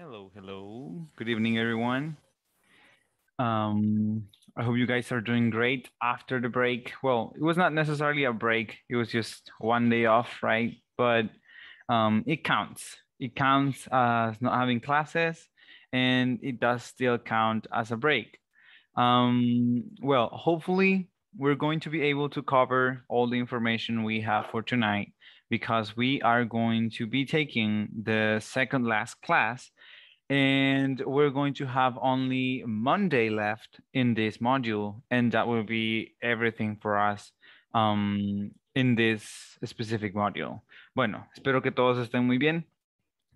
Hello, hello. Good evening, everyone. Um, I hope you guys are doing great after the break. Well, it was not necessarily a break, it was just one day off, right? But um, it counts. It counts as not having classes, and it does still count as a break. Um, well, hopefully, we're going to be able to cover all the information we have for tonight because we are going to be taking the second last class and we're going to have only Monday left in this module and that will be everything for us um, in this specific module. Bueno, espero que todos estén muy bien.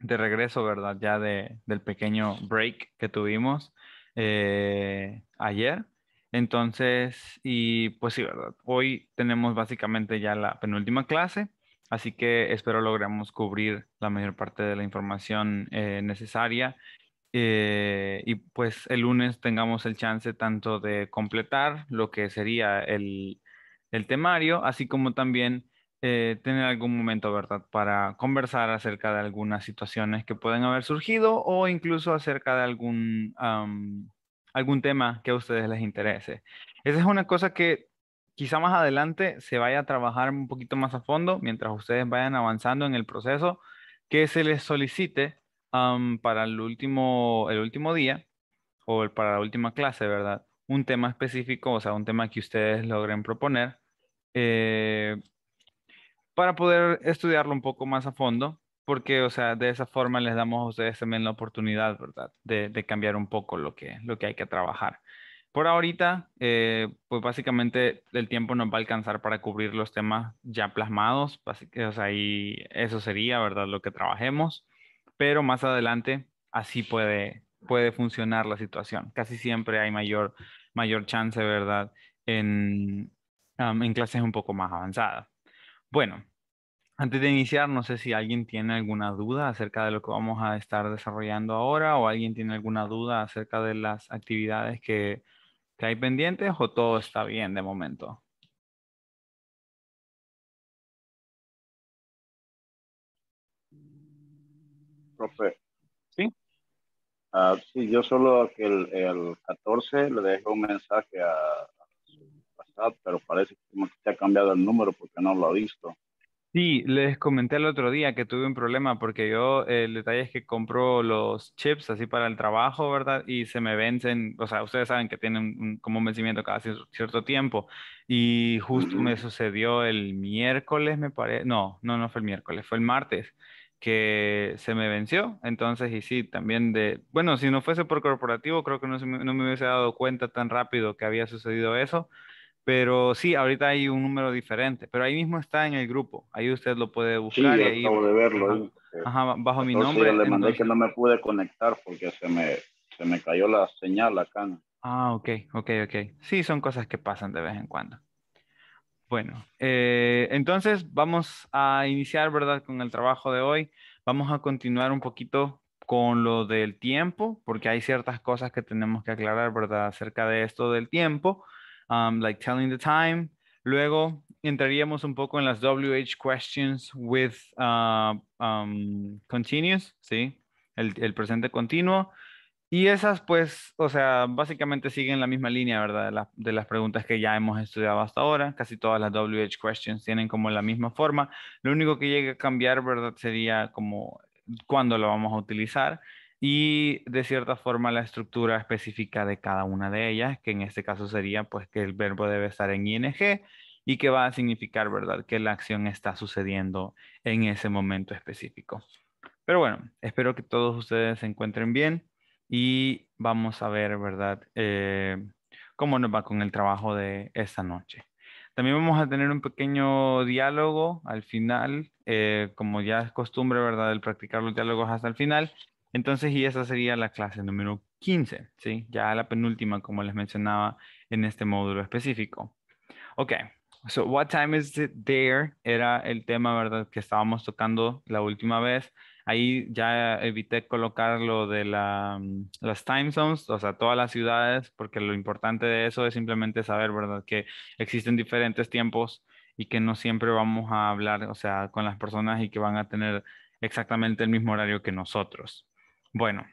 De regreso, ¿verdad? Ya de, del pequeño break que tuvimos eh, ayer. Entonces, y pues sí, ¿verdad? Hoy tenemos básicamente ya la penúltima clase. Así que espero logremos cubrir la mayor parte de la información eh, necesaria eh, y pues el lunes tengamos el chance tanto de completar lo que sería el, el temario, así como también eh, tener algún momento, ¿verdad?, para conversar acerca de algunas situaciones que pueden haber surgido o incluso acerca de algún, algún tema que a ustedes les interese. Esa es una cosa que quizá más adelante se vaya a trabajar un poquito más a fondo mientras ustedes vayan avanzando en el proceso, que se les solicite para el último, el último día o para la última clase, ¿verdad? Un tema específico, o sea, un tema que ustedes logren proponer eh, para poder estudiarlo un poco más a fondo, porque, o sea, de esa forma les damos a ustedes también la oportunidad, ¿verdad? De, de cambiar un poco lo que, lo que hay que trabajar. Por ahorita, eh, pues básicamente el tiempo nos va a alcanzar para cubrir los temas ya plasmados, o sea, y eso sería, ¿verdad? Lo que trabajemos, pero más adelante así puede, puede funcionar la situación. Casi siempre hay mayor, mayor chance, ¿verdad? En, en clases un poco más avanzadas. Bueno, antes de iniciar, no sé si alguien tiene alguna duda acerca de lo que vamos a estar desarrollando ahora o alguien tiene alguna duda acerca de las actividades que hay pendientes o todo está bien de momento? Profe. ¿Sí? Uh, sí, yo solo que el, el 14 le dejé un mensaje a, a WhatsApp, pero parece que se ha cambiado el número porque no lo ha visto. Sí, les comenté el otro día que tuve un problema porque yo, el detalle es que compro los chips así para el trabajo, ¿verdad? Y se me vencen, o sea, ustedes saben que tienen como un vencimiento cada cierto tiempo. Y justo me sucedió el miércoles, me parece, no, no, no fue el miércoles, fue el martes que se me venció. Entonces, y sí, también de, bueno, si no fuese por corporativo, creo que no, no me hubiese dado cuenta tan rápido que había sucedido eso. Pero sí, ahorita hay un número diferente, pero ahí mismo está en el grupo. Ahí usted lo puede buscar. Sí, y ahí, acabo de verlo. Ajá, bajo mi nombre. le mandé que no me pude conectar porque se me, se me cayó la señal acá. Ah, ok, ok, ok. Sí, son cosas que pasan de vez en cuando. Bueno, eh, entonces vamos a iniciar, ¿verdad? Con el trabajo de hoy. Vamos a continuar un poquito con lo del tiempo, porque hay ciertas cosas que tenemos que aclarar, ¿verdad? Acerca de esto del tiempo um, like telling the time. Luego entraríamos un poco en las WH questions with uh, um, continuous, ¿sí? El, presente continuo. Y esas, pues, o sea, básicamente siguen la misma línea, ¿verdad? De, de, las preguntas que ya hemos estudiado hasta ahora. Casi todas las WH questions tienen como la misma forma. Lo único que llegue a cambiar, ¿verdad? Sería como cuándo lo vamos a utilizar y de cierta forma la estructura específica de cada una de ellas, que en este caso sería pues que el verbo debe estar en ing y que va a significar, ¿verdad?, que la acción está sucediendo en ese momento específico. Pero bueno, espero que todos ustedes se encuentren bien y vamos a ver, ¿verdad?, eh, cómo nos va con el trabajo de esta noche. También vamos a tener un pequeño diálogo al final, eh, como ya es costumbre, ¿verdad?, el practicar los diálogos hasta el final. Entonces, y esa sería la clase número 15, ¿sí? Ya la penúltima, como les mencionaba en este módulo específico. Ok, so what time is it there? Era el tema, ¿verdad? Que estábamos tocando la última vez. Ahí ya evité colocar lo de la, mm, las time zones, o sea, todas las ciudades, porque lo importante de eso es simplemente saber, ¿verdad? Que existen diferentes tiempos y que no siempre vamos a hablar, o sea, con las personas y que van a tener exactamente el mismo horario que nosotros. Bueno,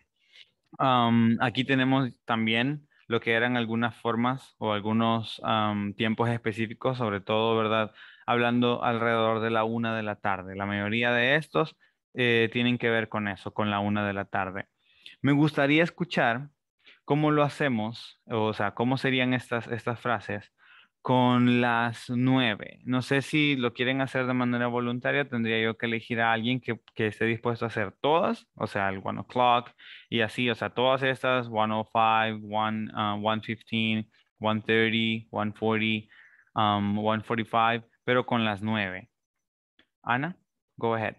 aquí tenemos también lo que eran algunas formas o algunos tiempos específicos, sobre todo, ¿verdad? Hablando alrededor de la una de la tarde. La mayoría de estos eh, tienen que ver con eso, con la una de la tarde. Me gustaría escuchar cómo lo hacemos, o sea, cómo serían estas, estas frases con las nueve. No sé si lo quieren hacer de manera voluntaria, tendría yo que elegir a alguien que, esté dispuesto a hacer todas, o sea, el one o'clock y así, o sea, todas estas, 105, 1, uh, 115, 130, 140, um, 145, pero con las nueve. Ana, go ahead.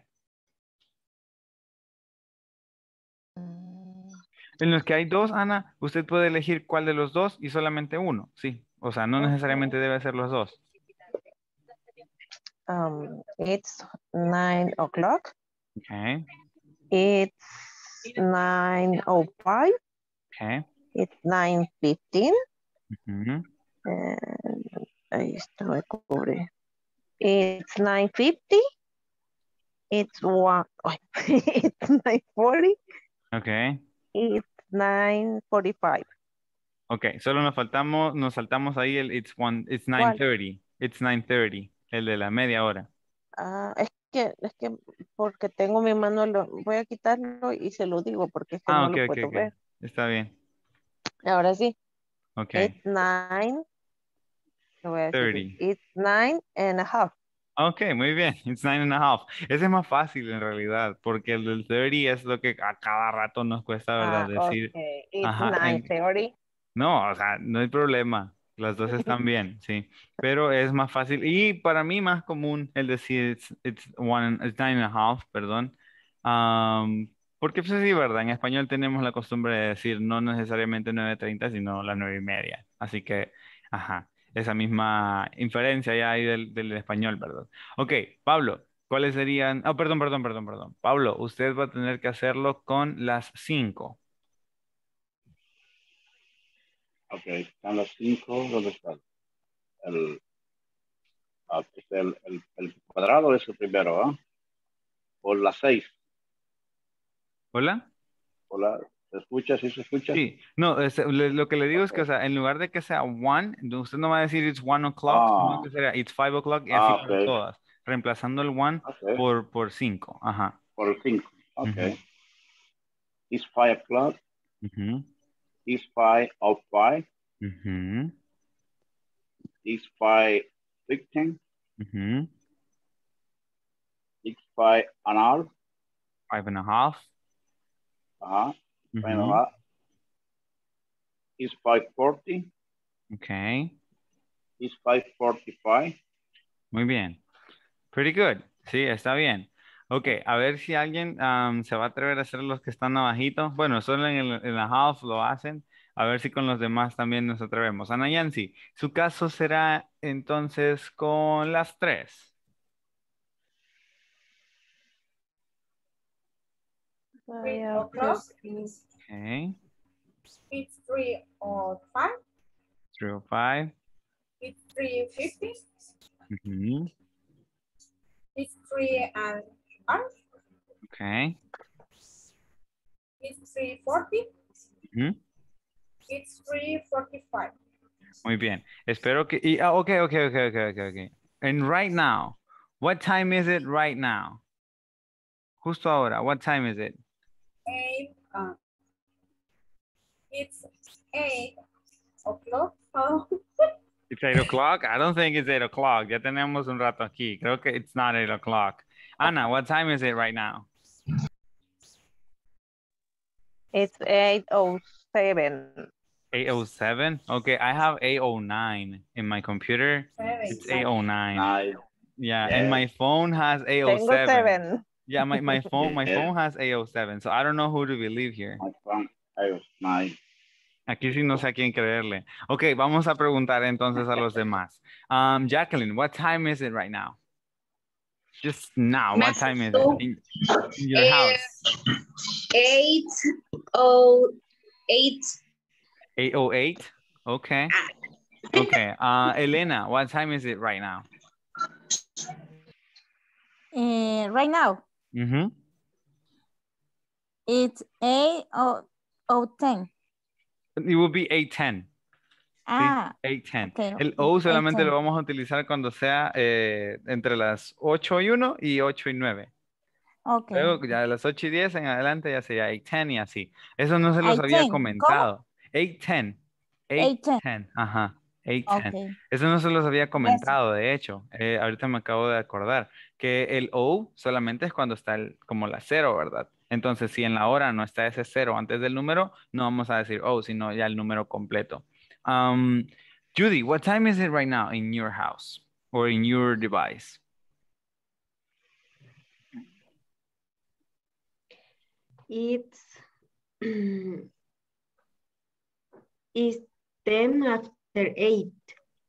En los que hay dos, Ana, usted puede elegir cuál de los dos y solamente uno, sí. O sea, no necesariamente debe ser los dos. Um, it's nine o'clock. Okay. It's nine oh five. Okay. It's nine fifteen. Mm And ahí está, me cubre. It's nine fifty. It's one. it's nine forty. Okay. It's nine forty-five. Ok, solo nos faltamos, nos saltamos ahí el it's one, it's 9.30. It's 9.30, el de la media hora. Ah, es que, es que porque tengo mi mano, lo, voy a quitarlo y se lo digo porque es que ah, no lo puedo ver. Está bien. Ahora sí. Ok. It's nine. Lo voy a decir. It's nine and a half. Ok, muy bien. It's nine and a half. Ese es más fácil en realidad, porque el del 30 es lo que a cada rato nos cuesta, ¿verdad? Ah, decir. Okay. It's nine thirty. No, o sea, no hay problema. Las dos están bien, sí. Pero es más fácil y para mí más común el decir it's, one, it's nine and a half, perdón. porque pues sí, ¿verdad? En español tenemos la costumbre de decir no necesariamente 9.30, sino las nueve y media. Así que, ajá, esa misma inferencia ya hay del, del español, ¿verdad? Ok, Pablo, ¿cuáles serían? Ah, perdón, perdón, perdón, perdón. Pablo, usted va a tener que hacerlo con las cinco. Ok, están las cinco, ¿dónde están? El, ah, el, el, el, cuadrado es el primero, ¿ah? O las seis. ¿Hola? Hola, ¿se escucha? ¿Sí se escucha? Sí, no, lo que le digo es que, o sea, en lugar de que sea one, usted no va a decir it's one o'clock, ah. que sería it's five o'clock y así ah, todas, reemplazando el one por, por cinco, ajá. Por cinco, ok. It's five o'clock is five of five. Mm-hmm. Is five fifteen. Mm-hmm. Is five and a half. Five and a half. Uh-huh. Mm-hmm. Five and a half. Is five forty. Okay. Is five forty-five. Muy bien. Pretty good. Sí, está bien. Ok, a ver si alguien se va a atrever a hacer los que están abajito. Bueno, solo en, el, en la half lo hacen. A ver si con los demás también nos atrevemos. Ana Yancy, su caso será entonces con las tres. Three o'clock. Okay. It's three or five. Three or five. It's three fifty. Mm -hmm. It's three and Okay. It's 340. Mm -hmm. It's 345. Muy bien. Espero que... Y, ah, okay, okay, okay, okay, okay, okay. And right now, what time is it right now? Justo ahora, what time is it? Eight. Uh, it's eight o'clock. Oh. it's eight o'clock? I don't think it's eight o'clock. Ya tenemos un rato aquí. Creo que it's not eight o'clock. Anna, what time is it right now? It's 8.07. 8.07? Okay, I have 8.09 in my computer. It's 8.09. Yeah, and my phone has 8.07. Yeah, my, my phone my phone has 807, so I don't know who to believe here. My phone, 809. Aquí sí no sé a quién creerle. Ok, vamos a preguntar entonces a los demás. Um, Jacqueline, what time is it right now? Just now, what time is it in, in your uh, house? Eight oh eight. Eight oh eight. Okay. Okay. Uh, Elena, what time is it right now? Uh, right now. Mm-hmm. It's eight or, or ten. It will be 810. Ah, 810. ok, El O solamente 8:10. lo vamos a utilizar cuando sea eh, entre las 8 y 1 y 8 y 9. ok. Luego ya de las 8 y 10 en adelante ya sería 810 y así. Eso no se los había 8:10, ¿cómo? comentado. 810. 810. Ajá. 810. Ok. Eso no se los había comentado, de hecho. Eh, ahorita me acabo de acordar que el O solamente es cuando está el, como la cero, ¿verdad? Entonces, si en la hora no está ese cero antes del número, no vamos a decir O, sino ya el número completo. Um, Judy, what time is it right now in your house or in your device? It's it's ten after eight.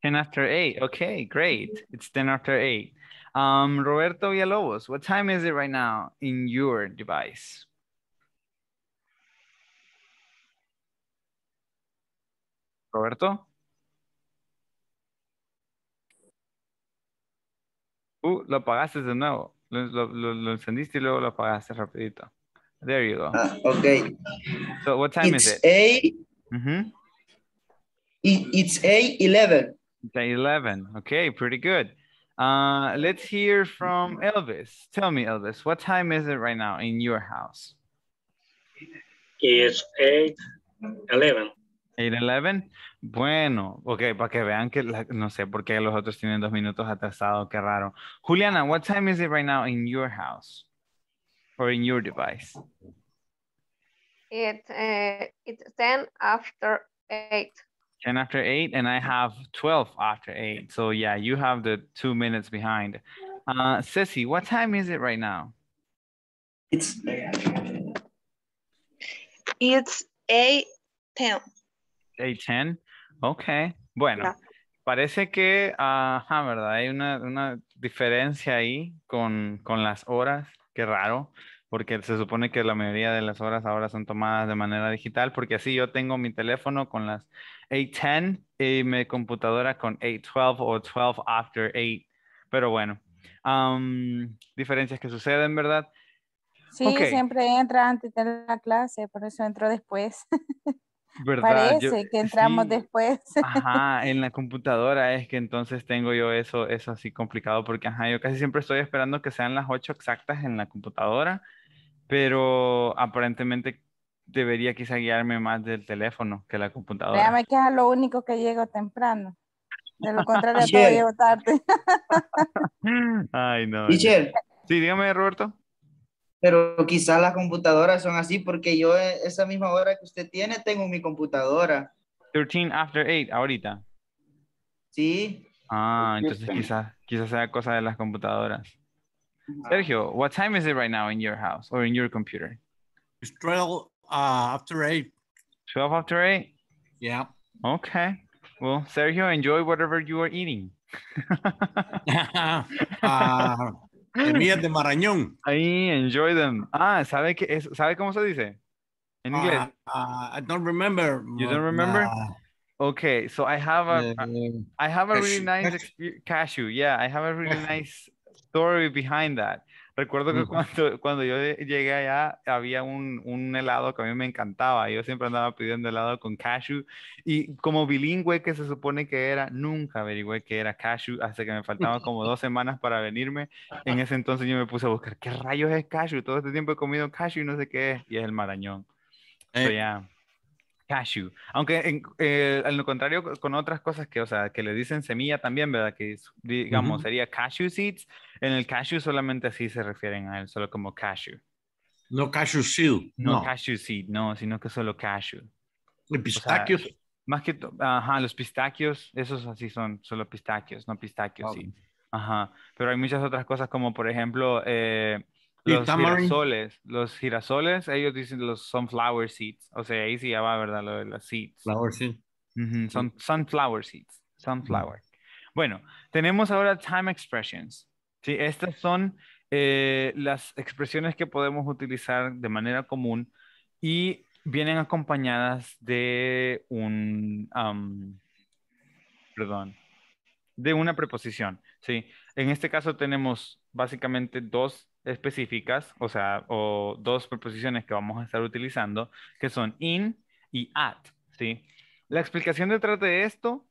10 after 8. Okay, great. It's 10 after 8. Um, Roberto Villalobos, what time is it right now in your device? Roberto? Uh, lo apagaste de nuevo. Lo, lo- lo- lo encendiste y luego lo apagaste rapidito. There you go. Ah, okay. So what time It's is it? A. Mhm. it- It's A eleven. Okay, 11. Okay, pretty good. Uh, let's hear from Elvis. Tell me, Elvis, what time is it right now in your house? It's eight eleven. 8-11. Bueno, ok, para que vean que la, no sé por qué los otros tienen dos minutos atrasados, qué raro. Juliana, what time is it right now in your house? Or in your device? It, uh, eh, it's 10 after 8. 10 after 8, and I have 12 after 8. So yeah, you have the two minutes behind. Uh, Sissy, what time is it right now? It's, it's 8, 10. A10. Ok, bueno, parece que, ajá, ¿verdad? Hay una, una diferencia ahí con, con, las horas, qué raro, porque se supone que la mayoría de las horas ahora son tomadas de manera digital, porque así yo tengo mi teléfono con las A10 y mi computadora con A12 o 12 after 8, pero bueno, diferencias que suceden, ¿verdad? Sí, siempre entra antes de la clase, por eso entro después. ¿Verdad? Yo- Parece que entramos sí. después. Ajá, en la computadora es que entonces tengo yo eso, eso así complicado porque ajá, yo casi siempre estoy esperando que sean las 8 exactas en la computadora, pero aparentemente debería quizá guiarme más del teléfono que la computadora. Créame que es lo único que llego temprano. De lo contrario, todo Michelle. llego tarde. Ay, no. teacher, Sí, dígame, Roberto. Pero quizás las computadoras son así porque yo eh, esa misma hora que usted tiene tengo mi computadora. 13 after 8, ahorita. Sí. Ah, entonces quizás quizás sea cosa de las computadoras. Sergio, what time is it right now in your house or in your computer? It's 12 uh, after 8. 12 after 8? Yeah. Okay. Well, Sergio, enjoy whatever you are eating. Ah, semillas de marañón. Ahí, enjoy them. Ah, ¿sabe qué es? ¿Sabe cómo se dice? En inglés. Ah, ah, I don't remember. You don't remember? Okay, so I have a, I have a really nice cashew. Yeah, I have a really nice story behind that. Recuerdo que cuando, cuando yo llegué allá había un, un helado que a mí me encantaba. Yo siempre andaba pidiendo helado con cashew y como bilingüe que se supone que era, nunca averigüé que era cashew hasta que me faltaban como dos semanas para venirme. En ese entonces yo me puse a buscar qué rayos es cashew. Todo este tiempo he comido cashew y no sé qué es y es el marañón. So, Eh, yeah. Cashew. Aunque en, eh, en lo contrario co- con otras cosas que, o sea, que le dicen semilla también, ¿verdad? Que digamos Ujú. sería cashew seeds. En el cashew solamente así se refieren a él, solo como cashew. No cashew seed. No, No. cashew seed, no, sino que solo cashew. De pistachios. Más que, ajá, los pistachios, esos así son, solo pistachios, no pistachios, Ah, sí. Ajá, pero hay muchas otras cosas como por ejemplo eh, Y los girasoles, los girasoles, ellos dicen los sunflower seeds, o sea, ahí sí ya va, ¿verdad? Lo de las seeds. Flower seed. Ujú, Son sunflower seeds. Sunflower. Bueno, tenemos ahora time expressions. Sí, estas son eh, las expresiones que podemos utilizar de manera común y vienen acompañadas de un, perdón, de una preposición. Sí, en este caso tenemos básicamente dos específicas, o sea, o dos preposiciones que vamos a estar utilizando, que son in y at, ¿sí? La explicación detrás de esto,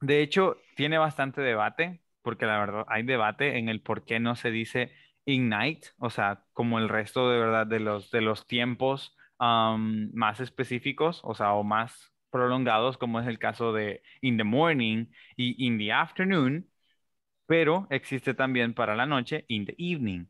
de hecho, tiene bastante debate, porque la verdad hay debate en el por qué no se dice ignite, o sea, como el resto de verdad de los, de los tiempos más específicos, o sea, o más prolongados, como es el caso de in the morning y in the afternoon, pero existe también para la noche in the evening.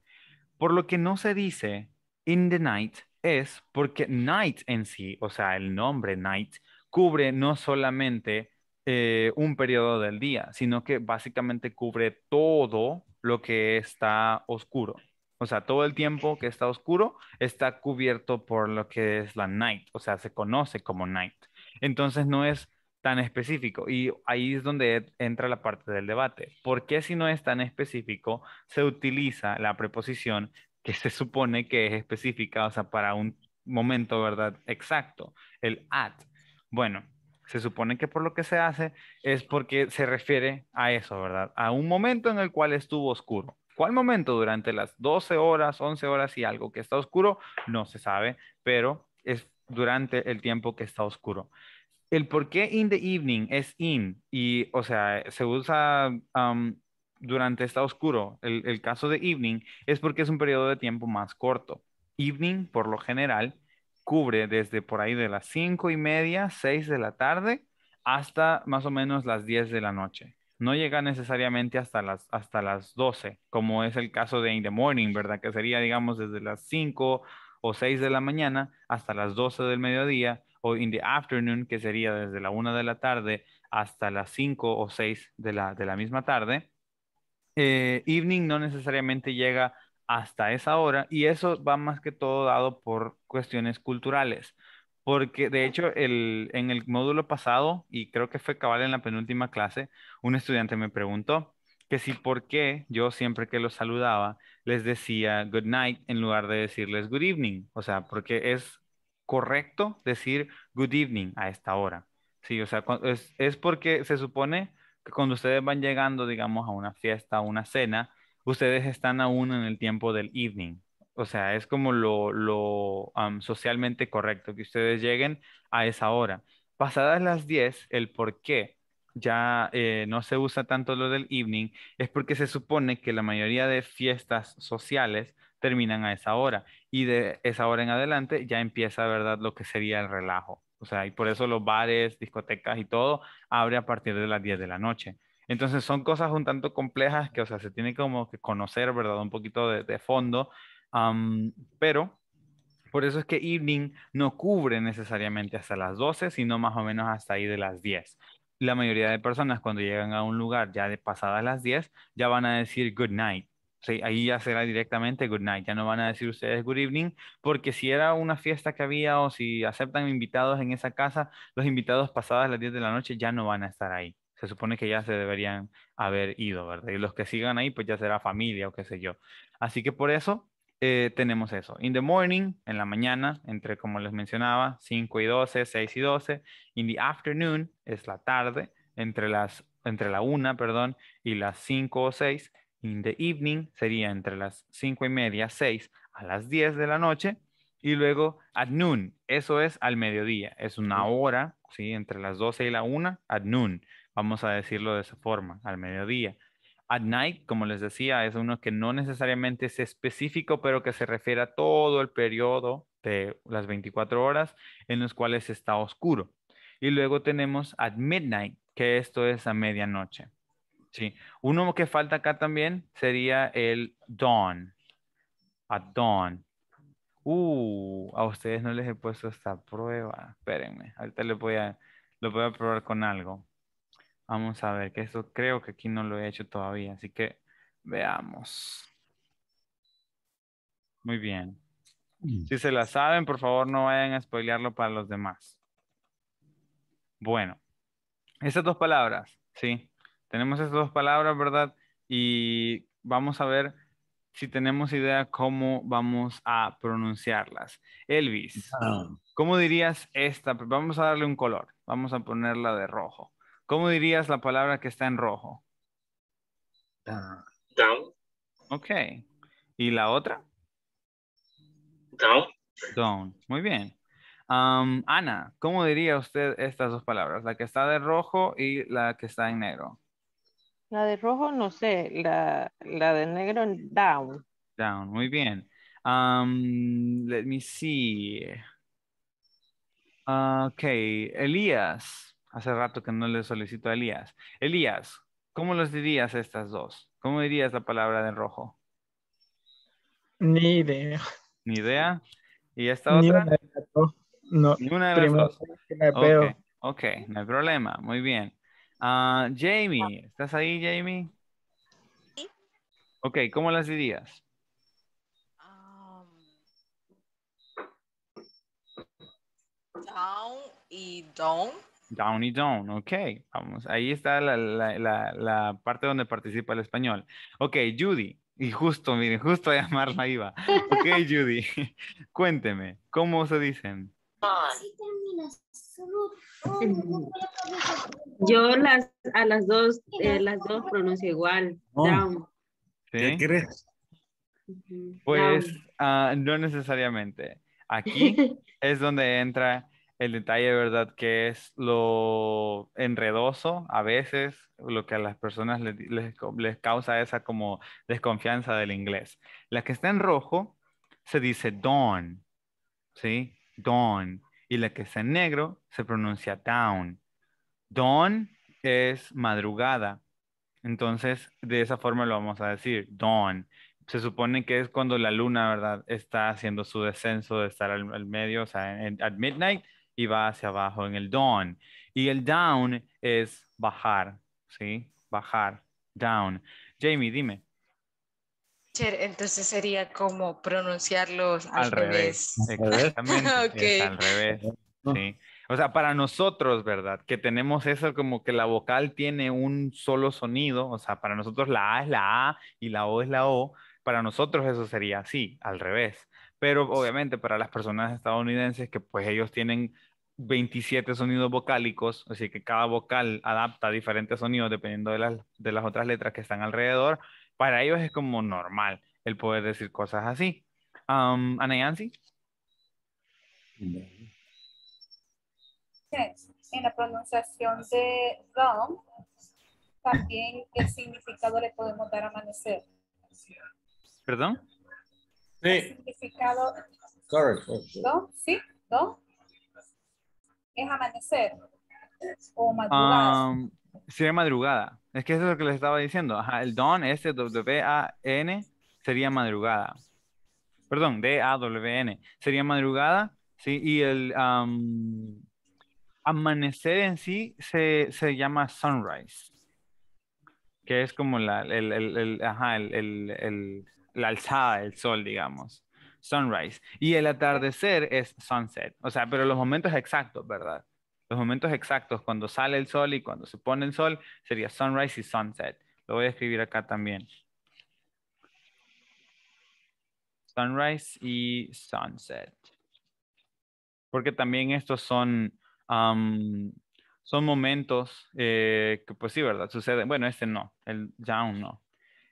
Por lo que no se dice in the night es porque night en sí, o sea, el nombre night, cubre no solamente eh, un periodo del día, sino que básicamente cubre todo lo que está oscuro. O sea, todo el tiempo que está oscuro está cubierto por lo que es la night, o sea, se conoce como night. Entonces no es tan específico y ahí es donde entra la parte del debate. ¿Por qué si no es tan específico se utiliza la preposición que se supone que es específica, o sea, para un momento, ¿verdad? Exacto, el at. Bueno, se supone que por lo que se hace es porque se refiere a eso, ¿verdad? A un momento en el cual estuvo oscuro. ¿Cuál momento? Durante las 12 horas, 11 horas y algo que está oscuro, no se sabe, pero es durante el tiempo que está oscuro. El por qué in the evening es in y, o sea, se usa um, durante está oscuro. El, el caso de evening es porque es un periodo de tiempo más corto. Evening, por lo general, cubre desde por ahí de las cinco y media, seis de la tarde, hasta más o menos las 10 de la noche. No llega necesariamente hasta las, hasta las 12, como es el caso de in the morning, ¿verdad? Que sería, digamos, desde las 5 o 6 de la mañana hasta las 12 del mediodía, o in the afternoon, que sería desde la 1 de la tarde hasta las 5 o 6 de la, de la misma tarde. Eh, evening no necesariamente llega hasta esa hora y eso va más que todo dado por cuestiones culturales. Porque de hecho el, en el módulo pasado, y creo que fue cabal en la penúltima clase, un estudiante me preguntó que si por qué yo siempre que los saludaba les decía good night en lugar de decirles good evening. O sea, porque es correcto decir good evening a esta hora. Sí, o sea, es, es porque se supone que cuando ustedes van llegando, digamos, a una fiesta, a una cena, ustedes están aún en el tiempo del evening. O sea, es como lo, lo socialmente correcto que ustedes lleguen a esa hora. Pasadas las 10, el por qué ya eh, no se usa tanto lo del evening es porque se supone que la mayoría de fiestas sociales terminan a esa hora y de esa hora en adelante ya empieza, ¿verdad?, lo que sería el relajo. O sea, y por eso los bares, discotecas y todo abre a partir de las 10 de la noche. Entonces son cosas un tanto complejas que, o sea, se tiene como que conocer, ¿verdad? Un poquito de, fondo, pero por eso es que evening no cubre necesariamente hasta las 12, sino más o menos hasta ahí de las 10. La mayoría de personas cuando llegan a un lugar ya de pasadas las 10, ya van a decir good night. Ahí ya será directamente good night, ya no van a decir ustedes good evening, porque si era una fiesta que había o si aceptan invitados en esa casa, los invitados pasadas las 10 de la noche ya no van a estar ahí. Se supone que ya se deberían haber ido, ¿verdad? Y los que sigan ahí, pues ya será familia o qué sé yo. Así que por eso eh, tenemos eso. In the morning, en la mañana, entre como les mencionaba, 5 y 12, 6 y 12. In the afternoon, es la tarde, entre, las, entre la 1, perdón, y las 5 o 6. In the evening sería entre las 5 y media, 6 a las 10 de la noche. Y luego at noon, eso es al mediodía, es una hora, ¿sí? Entre las 12 y la 1, at noon. Vamos a decirlo de esa forma, al mediodía. At night, como les decía, es uno que no necesariamente es específico, pero que se refiere a todo el periodo de las 24 horas en los cuales está oscuro. Y luego tenemos at midnight, que esto es a medianoche. Sí. Uno que falta acá también sería el dawn. At dawn. Uh, a ustedes no les he puesto esta prueba. Espérenme, ahorita les voy a, lo voy a probar con algo. Vamos a ver, que esto creo que aquí no lo he hecho todavía, así que veamos. Muy bien. Si se la saben, por favor no vayan a spoilearlo para los demás. Bueno, estas dos palabras, ¿sí? Tenemos estas dos palabras, ¿verdad? Y vamos a ver si tenemos idea cómo vamos a pronunciarlas. Elvis, ¿cómo dirías esta? Vamos a darle un color. Vamos a ponerla de rojo. ¿Cómo dirías la palabra que está en rojo? Down. Ok. ¿Y la otra? Down. Down. Muy bien. Ana, ¿cómo diría usted estas dos palabras? La que está de rojo y la que está en negro. La de rojo, no sé. La, la de negro, down. Down. Muy bien. Um, let me see. Ok, Elías. Hace rato que no le solicito a Elías. Elías, ¿cómo los dirías estas dos? ¿Cómo dirías la palabra de rojo? Ni idea. Ni idea. ¿Y esta Ni otra? una de las dos. No, Ni una de las dos. vez que la Ok, veo. ok, no hay problema. Muy bien. Ah, Jamie, ¿estás ahí, Jamie? Ok, ¿cómo las dirías? Down y down. Down y down, ok. Vamos, ahí está la, la- la- la parte donde participa el español. Ok, Judy. Y justo, miren, justo a llamarla iba. Ok, Judy. Cuénteme, ¿cómo se dicen? Yo las, a las dos, eh, las dos pronuncio igual. Oh. Down. ¿Qué ¿Sí? crees? Pues down. ah, no necesariamente. Aquí es donde entra el detalle, ¿verdad? Que es lo enredoso a veces, lo que a las personas les, les- les causa esa como desconfianza del inglés. La que está en rojo se dice dawn, ¿sí? Dawn. Y la que está en negro se pronuncia down. Dawn es madrugada. Entonces, de esa forma lo vamos a decir, dawn. Se supone que es cuando la luna, ¿verdad? Está haciendo su descenso de estar al, medio, o sea, en, at midnight, y va hacia abajo en el dawn. Y el down es bajar, ¿sí? Bajar, down. Jamie, dime. Teacher, Entonces sería como pronunciarlos al, Al revés. revés. Exactamente. Es al revés. Sí. O sea, para nosotros, ¿verdad? Que tenemos eso como que la vocal tiene un solo sonido. O sea, para nosotros la A es la A y la O es la O. Para nosotros eso sería así, al revés. Pero obviamente para las personas estadounidenses que pues ellos tienen 27 sonidos vocálicos, así que cada vocal adapta diferentes sonidos dependiendo de las, de las otras letras que están alrededor. Para ellos es como normal el poder decir cosas así. Um, Ana Yancy. En la pronunciación de down, también el significado le podemos dar amanecer. ¿Perdón? Sí, Significado, correcto. ¿no? ¿Sí? ¿No? Es amanecer o madrugada. Um, sería madrugada. Es que eso es lo que les estaba diciendo. El dawn, S W A N, sería madrugada. Perdón, D A W N. Sería madrugada, sí, y el amanecer en sí se, se llama sunrise, que es como la, el- el- el- la alzada del sol, digamos. Sunrise. Y el atardecer es sunset. O sea, pero los momentos exactos, ¿verdad? Los momentos exactos cuando sale el sol y cuando se pone el sol sería sunrise y sunset. Lo voy a escribir acá también. Sunrise y sunset. Porque también estos son, son momentos eh, que pues sí, ¿verdad? Suceden. Bueno, este no, el down no.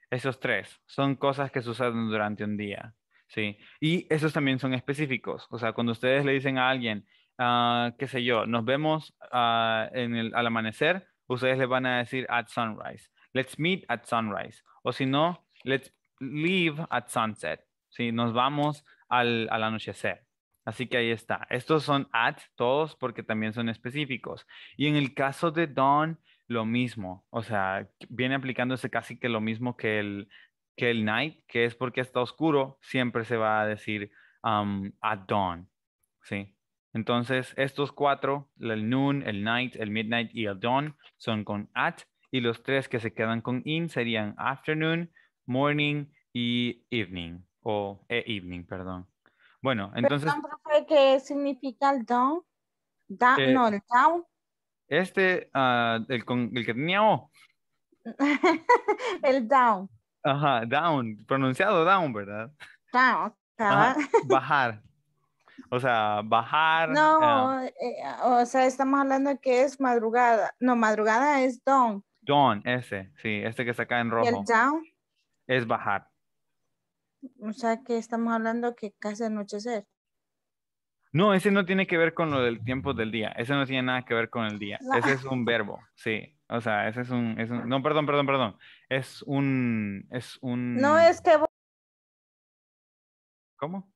Esos tres son cosas que suceden durante un día, ¿sí? Y esos también son específicos. O sea, cuando ustedes le dicen a alguien, ah, qué sé yo, nos vemos ah, en el, al amanecer, ustedes le van a decir at sunrise. Let's meet at sunrise. O si no, let's leave at sunset. ¿sí? Nos vamos al, al anochecer. Así que ahí está. Estos son at todos porque también son específicos. Y en el caso de dawn, lo mismo. O sea, viene aplicándose casi que lo mismo que el, que el night, que es porque está oscuro, siempre se va a decir um, at dawn. ¿sí? Entonces, estos cuatro, el noon, el night, el midnight y el dawn, son con at. Y los tres que se quedan con in serían afternoon, morning y evening. O e evening, perdón. Bueno, entonces, Perdón, profe, ¿qué significa el down? Da- Eh, no, el down. este, ah, el, con, el que tenía O, el down. ajá, down, pronunciado down, ¿verdad? Down. Ajá, bajar. O sea, bajar. ah, No, eh, o sea, estamos hablando de que es madrugada. No, madrugada es dawn. dawn, ese, sí, este que está acá en Y rojo. el down, Es bajar. O sea que estamos hablando que casi anochecer. No, ese no tiene que ver con lo del tiempo del día. Ese no tiene nada que ver con el día. No. Ese es un verbo, sí. O sea, ese es un, es un- no, perdón, perdón, perdón. Es un, es un. No es que ¿Cómo?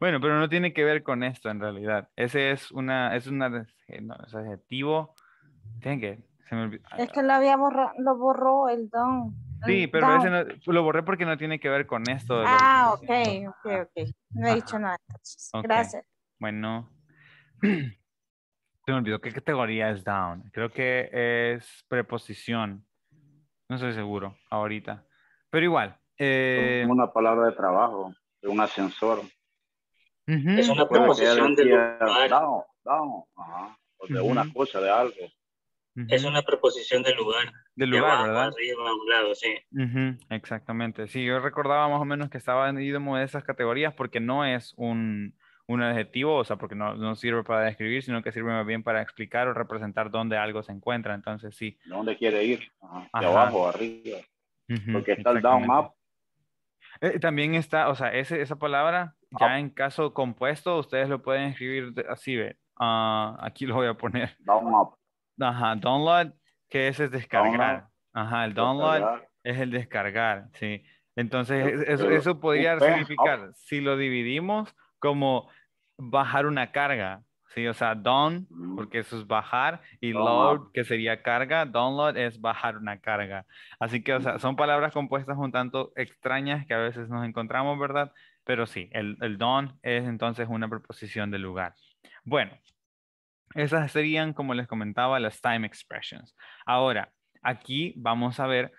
Bueno, pero no tiene que ver con esto en realidad. Ese es una, es eh, no, es adjetivo. Tiene que, se me es que lo había borrado, lo borró el don. Sí, pero down. ese no, lo borré porque no tiene que ver con esto. Ah, ok, ok, ok. No he dicho nada. entonces. Ok. Gracias. Bueno, se me olvidó qué categoría es down. Creo que es preposición. No estoy seguro ahorita. Pero igual. eh, Como una palabra de trabajo, de un ascensor. Ujú, Es una preposición de lugar. down, down, ajá, o de una Ujú. cosa, de algo. Es una preposición de lugar. De lugar, abajo, ¿verdad? arriba, a un lado, sí. Exactamente. Sí, yo recordaba más o menos que estaba en de esas categorías porque no es un, un adjetivo, o sea, porque no, no sirve para describir, sino que sirve más bien para explicar o representar dónde algo se encuentra. Entonces, sí. ¿De dónde quiere ir? Ajá, De Ajá. abajo, arriba. Porque está el down exactamente. Eh, también está, o sea, ese, esa palabra, ya en caso compuesto, ustedes lo pueden escribir así, ve. Ah, aquí lo voy a poner. Down up. Ajá, download, que ese es descargar. Ajá, el download Descargar. es el descargar, sí. Entonces, eso, eso podría significar, si lo dividimos, como bajar una carga, ¿sí? O sea, down, Mm. porque eso es bajar, y load, que sería carga, download es bajar una carga. Así que, o sea, son palabras compuestas un tanto extrañas que a veces nos encontramos, ¿verdad? Pero sí, el, el down es entonces una preposición de lugar. Bueno, esas serían, como les comentaba, las time expressions. Ahora, aquí vamos a ver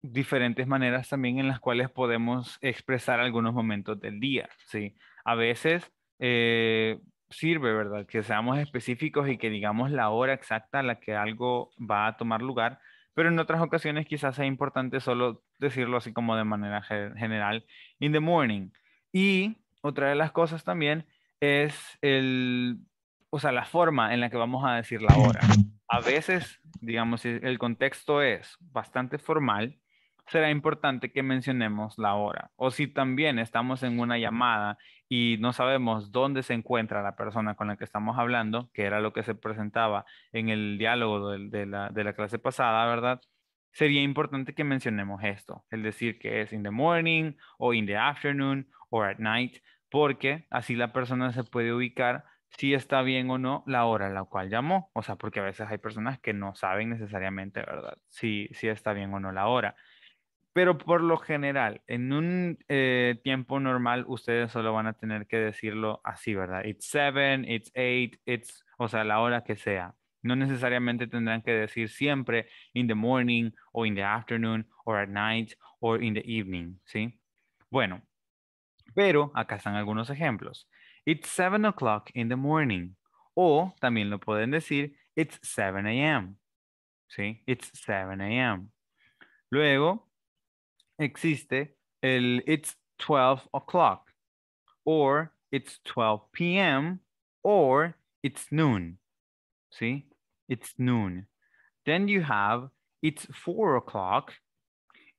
diferentes maneras también en las cuales podemos expresar algunos momentos del día, ¿sí? A veces eh, sirve, ¿verdad? Que seamos específicos y que digamos la hora exacta a la que algo va a tomar lugar, pero en otras ocasiones quizás sea importante solo decirlo así como de manera ge- general, in the morning. Y otra de las cosas también es el, o sea, la forma en la que vamos a decir la hora. A veces, digamos, el contexto es bastante formal, será importante que mencionemos la hora. O si también estamos en una llamada y no sabemos dónde se encuentra la persona con la que estamos hablando, que era lo que se presentaba en el diálogo del- de, la, de la clase pasada, ¿verdad? Sería importante que mencionemos esto, el decir que es in the morning o in the afternoon or at night, porque así la persona se puede ubicar si está bien o no la hora a la cual llamó. O sea, porque a veces hay personas que no saben necesariamente, ¿verdad? Si, si está bien o no la hora. Pero por lo general, en un eh, tiempo normal, ustedes solo van a tener que decirlo así, ¿verdad? It's seven, it's eight, it's, o sea, la hora que sea. No necesariamente tendrán que decir siempre in the morning o in the afternoon or at night or in the evening, ¿sí? Bueno, pero acá están algunos ejemplos. It's seven o'clock in the morning. O también lo pueden decir, it's 7 a.m. ¿Sí? It's 7 a.m. Luego existe el it's 12 o'clock. Or it's 12 p.m. Or it's noon. See, It's noon. Then you have it's 4 o'clock.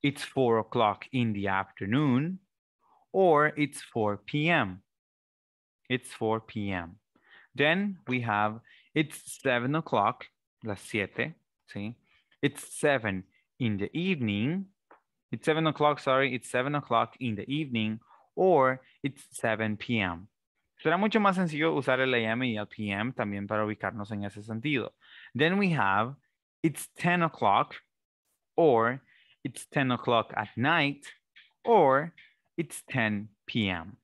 It's 4 o'clock in the afternoon. Or it's 4 p.m. It's 4 p.m. Then we have it's 7 o'clock, las siete, see? It's 7 in the evening. It's 7 o'clock, sorry, it's 7 o'clock in the evening, or it's 7 p.m. Será mucho más sencillo usar el AM y el PM también para ubicarnos en ese sentido. Then we have it's 10 o'clock, or it's 10 o'clock at night, or it's 10 p.m.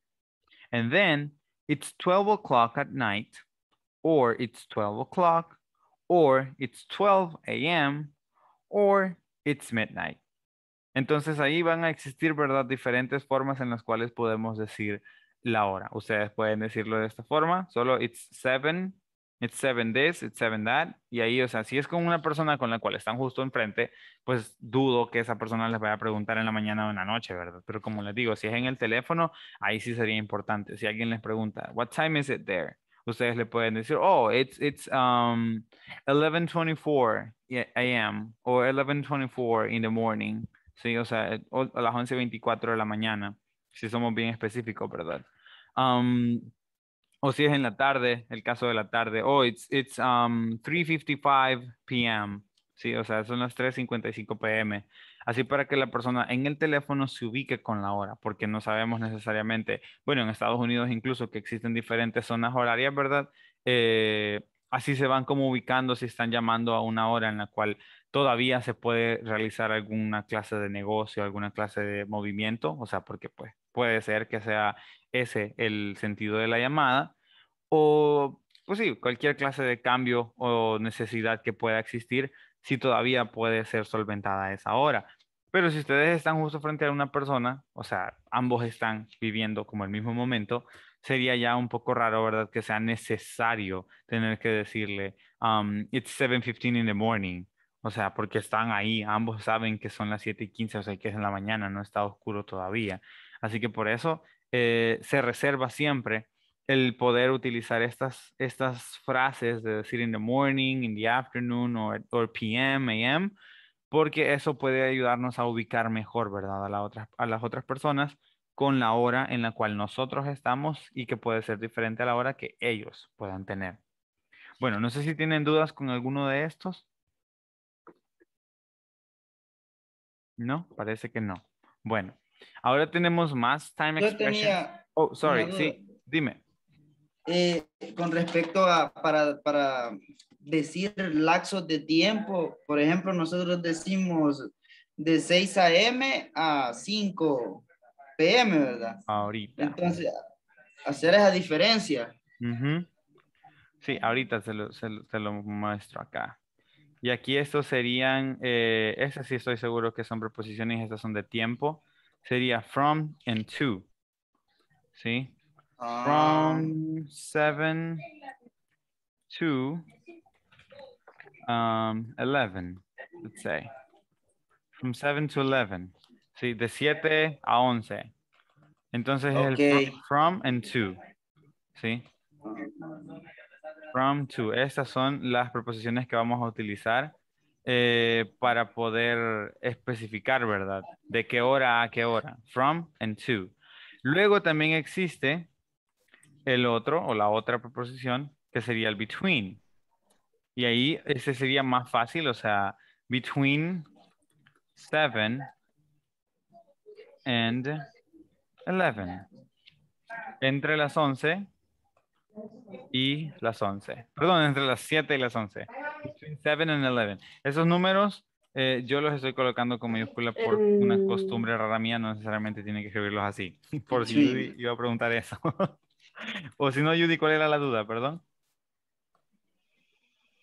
And then it's 12 o'clock at night, or it's 12 o'clock, or it's 12 a.m., or it's midnight. Entonces ahí van a existir, ¿verdad? Diferentes formas en las cuales podemos decir la hora. Ustedes pueden decirlo de esta forma, solo it's seven, it's seven this, it's seven that, y ahí, o sea, si es con una persona con la cual están justo enfrente, pues dudo que esa persona les vaya a preguntar en la mañana o en la noche, ¿verdad? Pero como les digo, si es en el teléfono, ahí sí sería importante. Si alguien les pregunta, what time is it there? Ustedes le pueden decir, oh, it's, it's um, 11.24 a.m. o 11.24 in the morning. Sí, o sea, o- a las 11.24 de la mañana. si somos bien específicos, ¿verdad? Um, o si es en la tarde, el caso de la tarde, oh, it's, it's um, 3.55 p.m., sí, o sea, son las 3.55 p.m., así para que la persona en el teléfono se ubique con la hora, porque no sabemos necesariamente, bueno, en Estados Unidos incluso que existen diferentes zonas horarias, ¿verdad? Eh, así se van como ubicando si están llamando a una hora en la cual todavía se puede realizar alguna clase de negocio, alguna clase de movimiento, o sea, porque pues puede ser que sea ese el sentido de la llamada, o pues sí, cualquier clase de cambio o necesidad que pueda existir, si todavía puede ser solventada a esa hora. Pero si ustedes están justo frente a una persona, o sea, ambos están viviendo como el mismo momento, sería ya un poco raro, ¿verdad? Que sea necesario tener que decirle, um, it's 7.15 in the morning. O sea, porque están ahí, ambos saben que son las 7 y 15, o sea, que es en la mañana, no está oscuro todavía. Así que por eso eh, se reserva siempre el poder utilizar estas, estas frases de decir in the morning, in the afternoon, or, or PM, AM, porque eso puede ayudarnos a ubicar mejor, ¿verdad? A, la otra, a las otras personas con la hora en la cual nosotros estamos y que puede ser diferente a la hora que ellos puedan tener. Bueno, no sé si tienen dudas con alguno de estos. No, parece que no. Bueno, ahora tenemos más time Yo tenía Oh, sorry, sí, dime. Eh, con respecto a para, para decir lapsos de tiempo, por ejemplo, nosotros decimos de 6 a.m. a 5 p.m., ¿verdad? Ahorita. Entonces, hacer esa diferencia. Ujú. Sí, ahorita se lo, se lo- se lo muestro acá. Y aquí estos serían, eh, esas sí estoy seguro que son preposiciones, estas son de tiempo. Sería from and to. ¿Sí? Ah, From 7 to um, 11, let's say. From 7 to 11. Sí, de 7 a 11. Entonces es el from, from and to. ¿Sí? From to. Estas son las preposiciones que vamos a utilizar eh, para poder especificar, ¿verdad? De qué hora a qué hora. From and to. Luego también existe el otro o la otra preposición que sería el between. Y ahí ese sería más fácil, o sea, between 7 and 11. Entre las 11 y las 11. Perdón, entre las 7 y las 11. Between 7 and 11. Esos números eh, yo los estoy colocando con mayúscula por una costumbre rara mía, no necesariamente tienen que escribirlos así. Por si Sí. Judy iba a preguntar eso. o si no, Judy, ¿cuál era la duda? Perdón.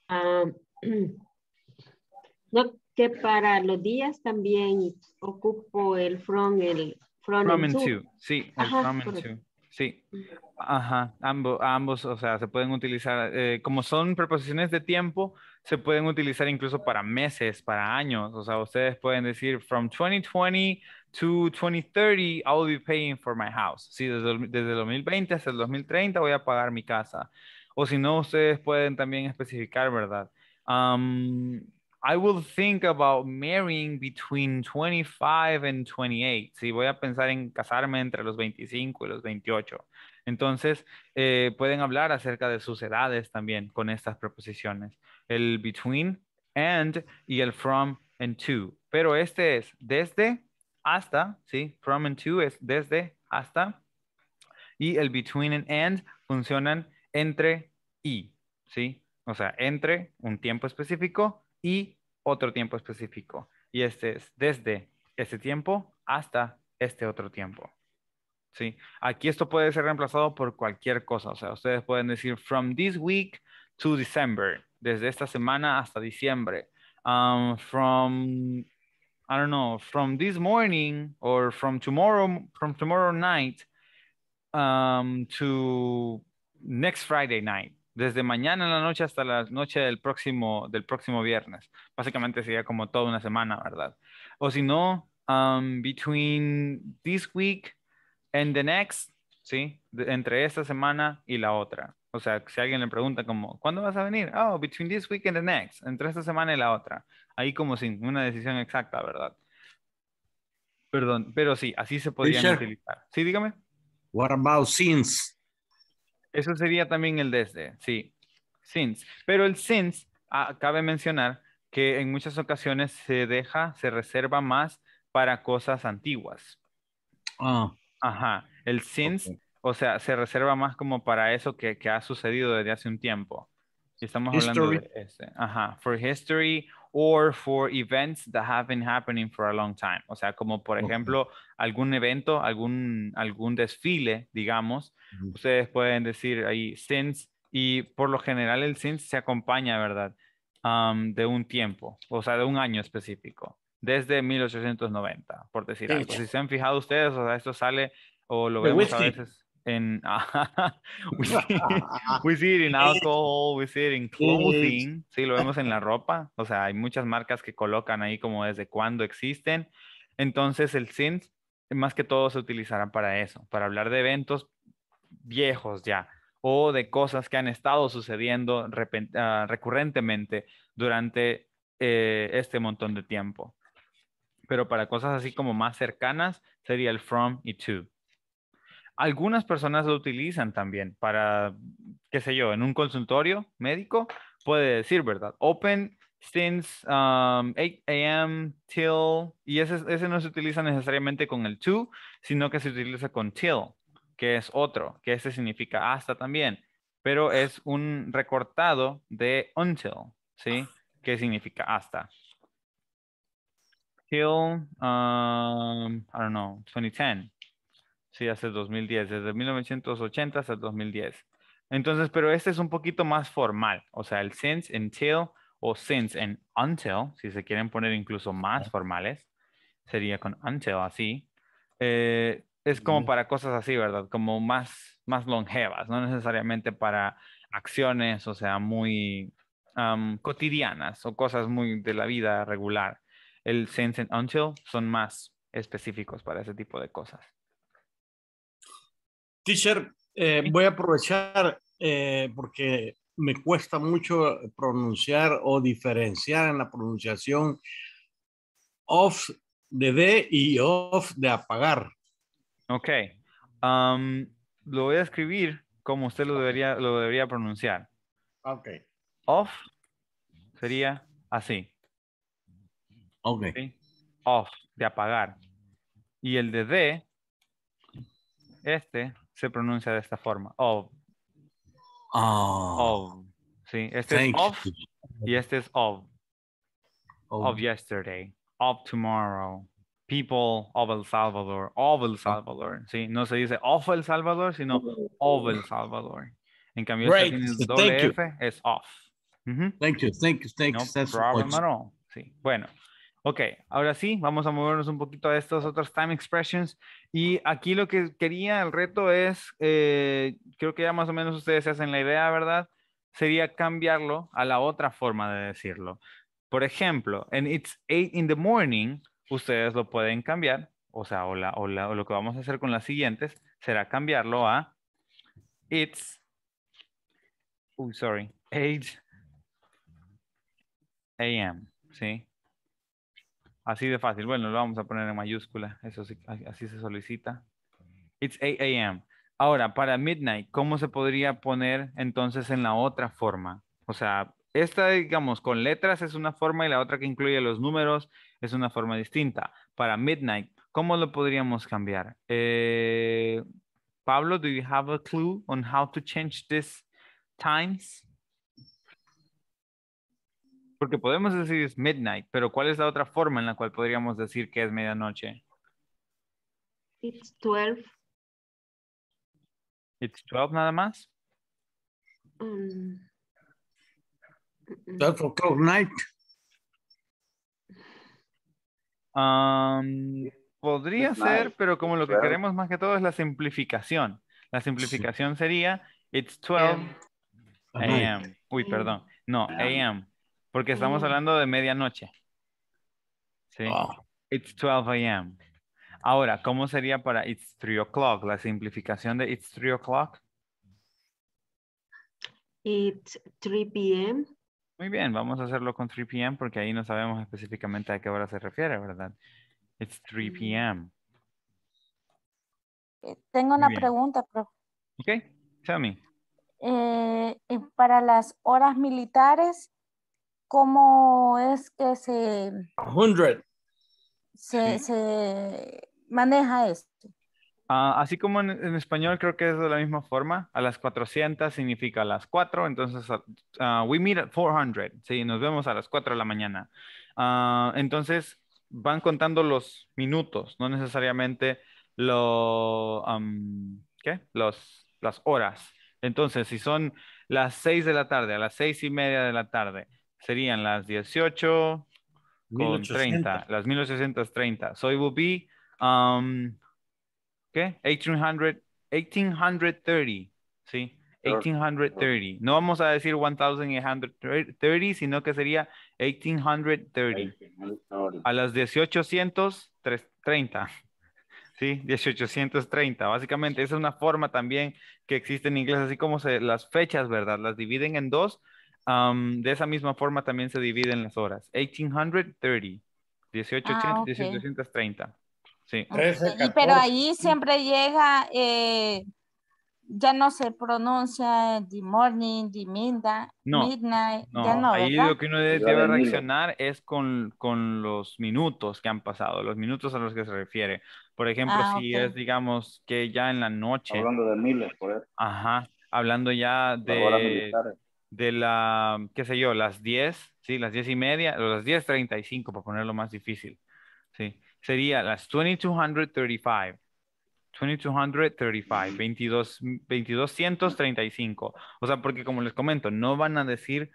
Ah, no, que para los días también ocupo el from, el from, From and to. Sí, el Ajá, from and to. Sí. Ajá, ambos, ambos, o sea, se pueden utilizar, eh, como son preposiciones de tiempo, se pueden utilizar incluso para meses, para años. O sea, ustedes pueden decir, from 2020 to 2030, I will be paying for my house. Sí, desde, el- desde el 2020 hasta el 2030 voy a pagar mi casa. O si no, ustedes pueden también especificar, ¿verdad? Um, I will think about marrying between 25 and 28. Sí, voy a pensar en casarme entre los 25 y los 28. Entonces, eh, pueden hablar acerca de sus edades también con estas preposiciones. El between, and y el from and to. Pero este es desde hasta, ¿sí? From and to es desde hasta. Y el between and and funcionan entre y, ¿sí? O sea, entre un tiempo específico y otro tiempo específico. Y este es desde este tiempo hasta este otro tiempo. ¿Sí? Aquí esto puede ser reemplazado por cualquier cosa. O sea, ustedes pueden decir from this week to December. Desde esta semana hasta diciembre. Um, from, I don't know, from this morning or from tomorrow, from tomorrow night um, to next Friday night. Desde mañana en la noche hasta la noche del próximo, del próximo viernes. Básicamente sería como toda una semana, ¿verdad? O si no, um, between this week and the next, ¿sí? De- entre esta semana y la otra. O sea, si alguien le pregunta como, ¿cuándo vas a venir? Oh, between this week and the next. Entre esta semana y la otra. Ahí como sin una decisión exacta, ¿verdad? Perdón, pero sí, así se podrían utilizar. Sí, dígame. What about since? Eso sería también el desde, sí. Since. Pero el since, ah, cabe mencionar que en muchas ocasiones se deja, se reserva más para cosas antiguas. Ah, Ajá. El since, o sea, se reserva más como para eso que, que ha sucedido desde hace un tiempo. Y estamos hablando History. de este. Ajá. For history or for events that have been happening for a long time. O sea, como por Ok. ejemplo, algún evento, algún, algún desfile, digamos. Ujú. Ustedes pueden decir ahí since y por lo general el since se acompaña, ¿verdad? Am, de un tiempo, o sea, de un año específico, desde 1890, por decir algo. Si se han fijado ustedes, o sea, esto sale o lo vemos a whisky. Veces en... we, see, we see it in alcohol, we see it in clothing, sí, lo vemos en la ropa, o sea, hay muchas marcas que colocan ahí como desde cuándo existen. Entonces el since, más que todo, se utilizará para eso, para hablar de eventos viejos ya o de cosas que han estado sucediendo ah, recurrentemente durante eh, este montón de tiempo. Pero para cosas así como más cercanas sería el from y to. Algunas personas lo utilizan también para, qué sé yo, en un consultorio médico puede decir, ¿verdad? Open since um, 8 a.m. till, y ese, ese no se utiliza necesariamente con el to, sino que se utiliza con till que es otro, que ese significa hasta también, pero es un recortado de until, ¿sí? Que significa hasta. Till, um, I don't know, 2010. Sí, hace 2010, desde 1980 hasta 2010. Entonces, pero este es un poquito más formal, o sea, el since, until o since and until, si se quieren poner incluso más formales, sería con until así. Eh, es como para cosas así, ¿verdad? Como más, más longevas, no necesariamente para acciones, o sea, muy cotidianas o cosas muy de la vida regular. El since and until son más específicos para ese tipo de cosas. Teacher, eh, voy a aprovechar eh, porque me cuesta mucho pronunciar o diferenciar en la pronunciación off de de y off de apagar. Ok. am, lo voy a escribir como usted lo debería, lo debería pronunciar. Ok. Off sería así. Ok. ¿sí? Off, de apagar. Y el de de, este se pronuncia de esta forma. Of, Ah, of. Sí, este es thank off y este es of. Oh, Of yesterday, of tomorrow. People of El Salvador, of El Salvador. Sí, no se dice of El Salvador, sino of El Salvador. En cambio, este thank doble you. F, es off. Thank you, thank you, thank No you. That's problem much. at all. Sí, bueno. Ok, ahora sí, vamos a movernos un poquito a estos otros time expressions. Y aquí lo que quería, el reto es, eh, creo que ya más o menos ustedes se hacen la idea, ¿verdad? Sería cambiarlo a la otra forma de decirlo. Por ejemplo, en It's 8 in the morning, ustedes lo pueden cambiar, o sea, o, la- o la- o lo que vamos a hacer con las siguientes será cambiarlo a It's, uy, sorry, 8 a.m., ¿sí? Así de fácil. Bueno, lo vamos a poner en mayúscula. Eso sí, así se solicita. It's 8 a.m. Ahora, para midnight, ¿cómo se podría poner entonces en la otra forma? O sea, esta, digamos, con letras es una forma y la otra que incluye los números es una forma distinta. Para midnight, ¿cómo lo podríamos cambiar? Eh, Pablo, do you have a clue on how to change this times? Porque podemos decir es midnight, pero ¿cuál es la otra forma en la cual podríamos decir que es medianoche? It's 12. It's 12 nada más. um, mm, 12 o'clock night. Um, podría Midnight. ser, pero como lo que 12. queremos más que todo es la simplificación. La simplificación sería it's 12 Ajá. a.m. Uy, perdón. No, a.m. Porque estamos Mm. hablando de medianoche. Sí. It's 12 a.m. Ahora, ¿cómo sería para it's 3 o'clock? La simplificación de it's 3 o'clock. It's 3 p.m. Muy bien, vamos a hacerlo con 3 p.m. porque ahí no sabemos específicamente a qué hora se refiere, ¿verdad? It's 3 p.m. Eh, Tengo una pregunta, profe. Okay, tell me. Eh, eh, para las horas militares, ¿cómo es que se, 100. se, se maneja esto? Ah, así como en, en español creo que es de la misma forma. A las 400 significa a las 4, entonces ah, we meet at 400. Sí, nos vemos a las 4 de la mañana. Ah, entonces van contando los minutos, no necesariamente lo, am, ¿qué? Los, las horas. Entonces, si son las 6 de la tarde, a las 6 y media de la tarde, serían las 18 con 30, 1800. las 1830. So it will be, um, ¿qué? 1800, 1830, ¿sí? Sure. 1830. No vamos a decir 1830, sino que sería 1830. A las 1830. Sí, 1830. Básicamente, esa es una forma también que existe en inglés, así como se, las fechas, ¿verdad? Las dividen en dos. Am, de esa misma forma también se dividen las horas. 1830. 1880, Ah, ok. 1830. Sí. Ok, y pero ahí siempre llega, eh, ya no se pronuncia the morning, the midnight, No, midnight, No, ya no, ahí ¿verdad? lo que uno debe, debe reaccionar es con, con los minutos que han pasado, los minutos a los que se refiere. Por ejemplo, Ah, si ok. es, digamos, que ya en la noche, Hablando de miles, por eso. ajá, hablando ya de, militares. De la, qué sé yo, las 10, sí, las 10 y media, o las 10.35, para ponerlo más difícil, sí, sería las 2235. 2235, 22, 2235. O sea, porque como les comento, no van a decir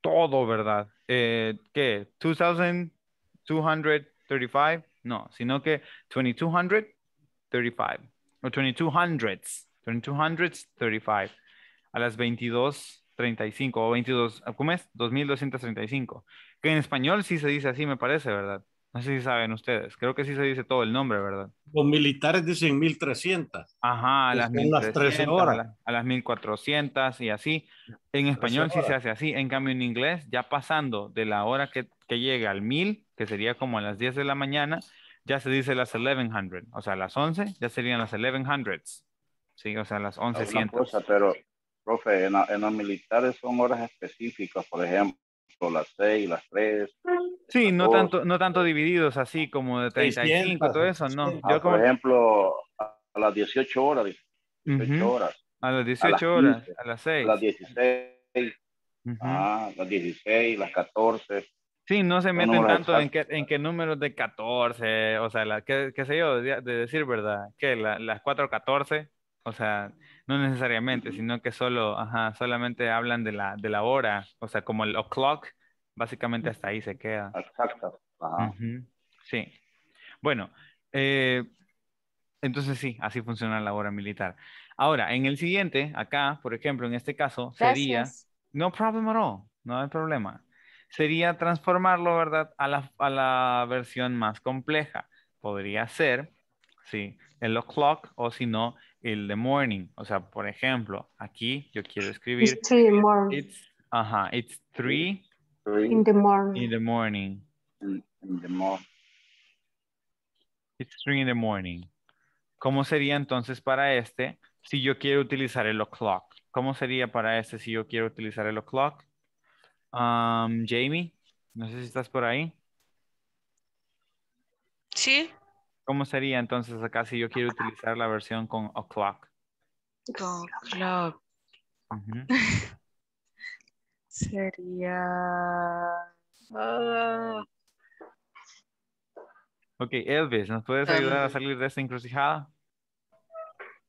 todo, ¿verdad? Eh, ¿qué? 2235? No, sino que 2235 o 2200s, 2235 a las 22.35 o 22, ¿cómo es? 2235. Que en español sí se dice así, me parece, ¿verdad? No sé si saben ustedes. Creo que sí se dice todo el nombre, ¿verdad? Los militares dicen 1300. Ajá, a las son las 1300, 13 a horas. las, a las 1400 y así. En español sí se hace así. En cambio, en inglés, ya pasando de la hora que, que llega al 1000, que sería como a las 10 de la mañana, ya se dice las 1100. O sea, las 11 ya serían las 1100s. Sí, o sea, las Una 1100. cosa, pero, profe, en, la- en los militares son horas específicas, por ejemplo, las 6, las 3. Sí, no Oh. tanto, no tanto divididos así como de 35, todo eso, no. Ah, Yo como Por ejemplo, a a las 18 horas, 18 Ujú. horas. a las a 18 las horas, 15, a las a 6. las 16, Ujú. ah, las 16, las 14. Sí, no se meten tanto en qué, en qué números de 14, o sea, la, qué, qué sé yo, de, de decir verdad, que la, las 414, o sea, no necesariamente, sino que solo, ajá, solamente hablan de la, de la hora, o sea, como el o'clock, básicamente hasta ahí se queda. Exacto. Ajá. Sí. Bueno, eh, entonces sí, así funciona la hora militar. Ahora, en el siguiente, acá, por ejemplo, en este caso, sería, Gracias. no problem at all, no hay problema. Sería transformarlo, ¿verdad? A la, a la versión más compleja. Podría ser, sí, el o'clock o si no, el the morning. O sea, por ejemplo, aquí yo quiero escribir, It's three in the morning. it's, ajá, it's three In the morning. in the morning. In, in the morning. It's three in the morning. ¿Cómo sería entonces para este si yo quiero utilizar el o'clock? ¿Cómo sería para este si yo quiero utilizar el o'clock? Um, Jamie, no sé si estás por ahí. Sí, ¿Cómo sería entonces acá si yo quiero utilizar la versión con o'clock? con clock. Ujú. Sería. ah, Ok, Elvis, ¿nos puedes ayudar a salir de esta encrucijada?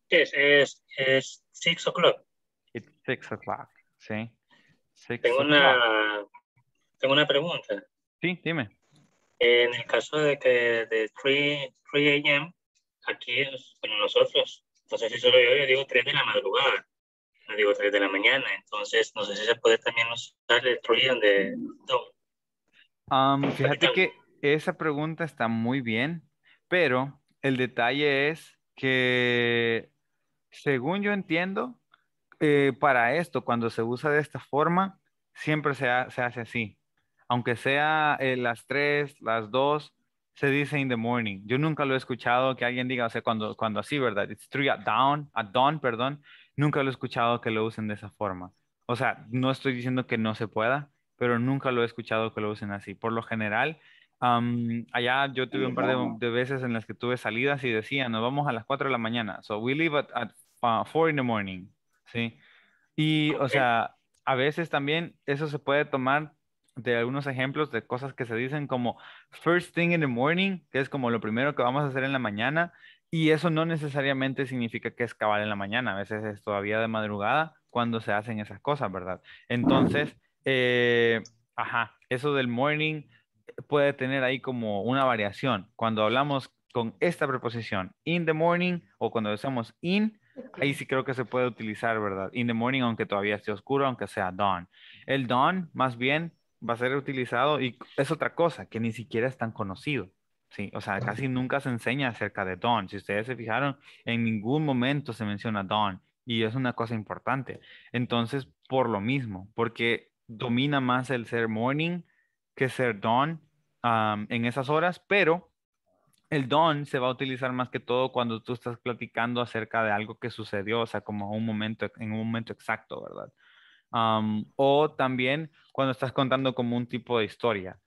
Yes, es, es six o'clock. It's six o'clock, ¿sí? Six Tengo o'clock. una, tengo una pregunta. Sí, dime. En el caso de que de 3, 3 a.m., aquí, bueno, nosotros, no sé si solo yo, yo digo 3 de la madrugada, no digo 3 de la mañana, entonces no sé si se puede también usar el 3 en de. Am, fíjate que esa pregunta está muy bien, pero el detalle es que, según yo entiendo, eh, para esto, cuando se usa de esta forma, siempre se, ha- se hace así. Aunque sea eh, las 3, las 2, se dice in the morning. Yo nunca lo he escuchado que alguien diga, o sea, cuando, cuando así, ¿verdad? It's three at dawn, at dawn, perdón. Nunca lo he escuchado que lo usen de esa forma. O sea, no estoy diciendo que no se pueda, pero nunca lo he escuchado que lo usen así. Por lo general, am, allá yo tuve un par de, de veces en las que tuve salidas y decían, nos vamos a las 4 de la mañana. So we leave at, at 4 in the morning. ¿Sí? Y, o sea, a veces también eso se puede tomar de algunos ejemplos de cosas que se dicen como first thing in the morning, que es como lo primero que vamos a hacer en la mañana, y eso no necesariamente significa que es cabal en la mañana, a veces es todavía de madrugada cuando se hacen esas cosas, ¿verdad? Entonces, eh, ajá, eso del morning puede tener ahí como una variación. Cuando hablamos con esta preposición, in the morning, o cuando decimos in, ahí sí creo que se puede utilizar, ¿verdad? In the morning, aunque todavía esté oscuro, aunque sea dawn. El dawn, más bien, va a ser utilizado y es otra cosa que ni siquiera es tan conocido. Sí, o sea, casi nunca se enseña acerca de dawn. Si ustedes se fijaron, en ningún momento se menciona dawn y es una cosa importante. Entonces, por lo mismo, porque domina más el ser morning que ser dawn en esas horas, pero el dawn se va a utilizar más que todo cuando tú estás platicando acerca de algo que sucedió, o sea, como un momento, en un momento exacto, ¿verdad? O también cuando estás contando como un tipo de historia.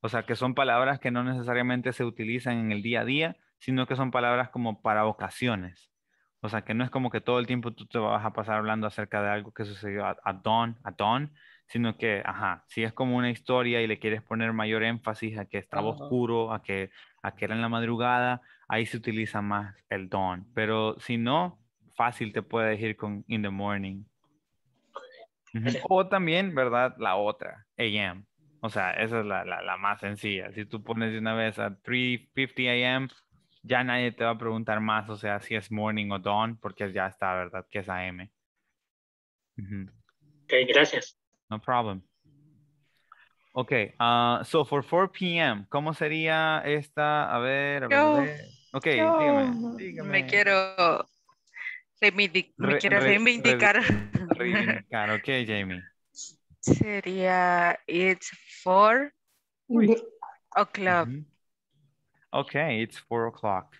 O sea, que son palabras que no necesariamente se utilizan en el día a día, sino que son palabras como para ocasiones. O sea, que no es como que todo el tiempo tú te vas a pasar hablando acerca de algo que sucedió a, a dawn, a dawn, sino que, ajá, si es como una historia y le quieres poner mayor énfasis a que estaba Ajá. oscuro, a que, a que era en la madrugada, ahí se utiliza más el dawn. Pero si no, fácil te puedes ir con in the morning. Ujú. O también, ¿verdad? La otra, AM. O sea, esa es la, la, la más sencilla. Si tú pones de una vez a 3.50 AM, ya nadie te va a preguntar más, o sea, si es morning o dawn, porque ya está, ¿verdad? Que es AM. Ujú. Ok, gracias. No problem. Ok, ah, so for 4 p.m., ¿cómo sería esta? A ver, a ver, Yo-. Ok, yo dígame, dígame. Me quiero me Re- quiero re- reivindicar. Reivindicar, ok, Jamie. Sería it's four o'clock. Ujú. Ok, it's 4 o'clock.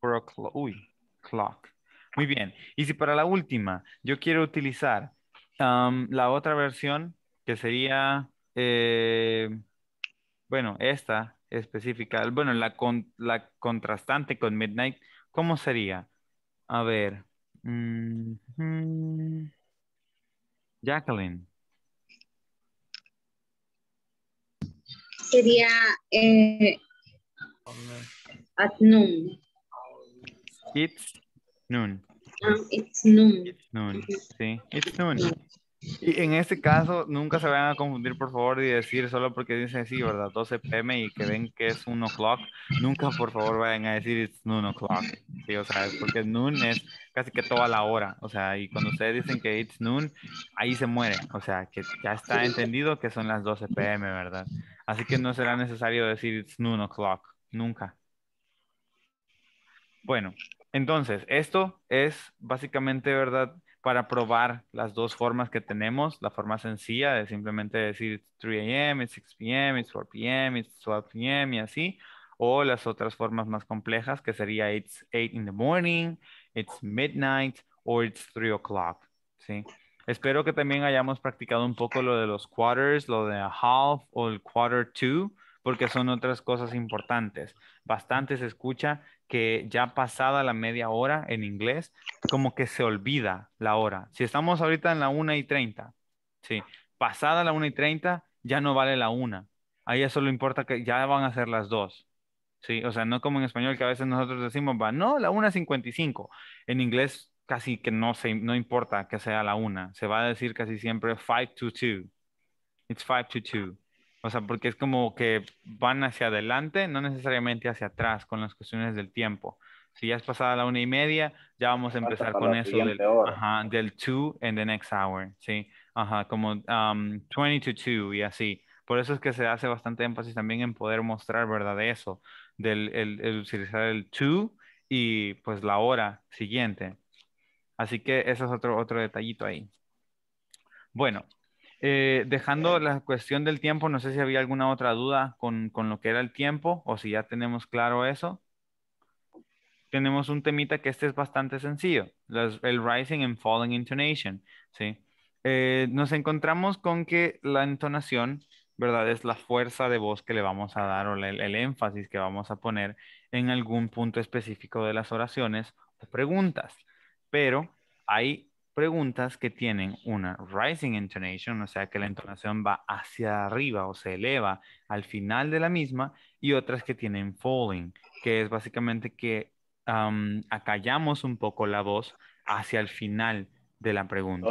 Four o'clock. Uy, clock. Muy bien. Y si para la última yo quiero utilizar am, la otra versión, que sería, eh, bueno, esta específica, bueno, la, con- la contrastante con midnight, ¿cómo sería? A ver. mm, mm, Jacqueline. Sería eh, at noon. It's noon. Ah, it's noon. Noon, sí, it's noon. Y en este caso, nunca se vayan a confundir, por favor, y decir solo porque dice así, ¿verdad? 12 pm y que ven que es 1 o'clock, nunca, por favor, vayan a decir it's noon o'clock. O sea, es porque noon es casi que toda la hora. O sea, y cuando ustedes dicen que it's noon, ahí se muere. O sea, que ya está entendido que son las 12 pm, ¿verdad? Así que no será necesario decir it's noon o'clock, nunca. Bueno, entonces, esto es básicamente, ¿verdad? Para probar las dos formas que tenemos, la forma sencilla de simplemente decir it's 3 a.m., it's 6 p.m., it's 4 p.m., it's 12 p.m. y así, o las otras formas más complejas que sería it's 8 in the morning, it's midnight, or it's 3 o'clock, ¿sí? Espero que también hayamos practicado un poco lo de los quarters, lo de a half o el quarter to, porque son otras cosas importantes. Bastante se escucha que ya pasada la media hora en inglés, como que se olvida la hora. Si estamos ahorita en la 1 y 30, sí, pasada la 1 y 30, ya no vale la 1. Ahí ya solo importa que ya van a ser las dos. Sí, o sea, no como en español que a veces nosotros decimos, va, no, la 1.55. En inglés casi que no, se, no importa que sea la 1. Se va a decir casi siempre 5 to 2. It's 5 to 2. O sea, porque es como que van hacia adelante, no necesariamente hacia atrás con las cuestiones del tiempo. Si ya es pasada la una y media, ya vamos a empezar con eso del, ajá, del 2 in the next hour, ¿sí? Ajá, como um, 20 to 2 y así. Por eso es que se hace bastante énfasis también en poder mostrar, ¿verdad? De eso, del el, el utilizar el 2 y pues la hora siguiente. Así que ese es otro, otro detallito ahí. Bueno, Eh, dejando la cuestión del tiempo, no sé si había alguna otra duda con, con lo que era el tiempo o si ya tenemos claro eso. Tenemos un temita que este es bastante sencillo, los- el rising and falling intonation, ¿sí? Eh, nos encontramos con que la entonación, ¿verdad? Es la fuerza de voz que le vamos a dar o el, énfasis que vamos a poner en algún punto específico de las oraciones o preguntas. Pero hay preguntas que tienen una rising intonation, o sea que la entonación va hacia arriba o se eleva al final de la misma, y otras que tienen falling, que es básicamente que am, acallamos un poco la voz hacia el final de la pregunta.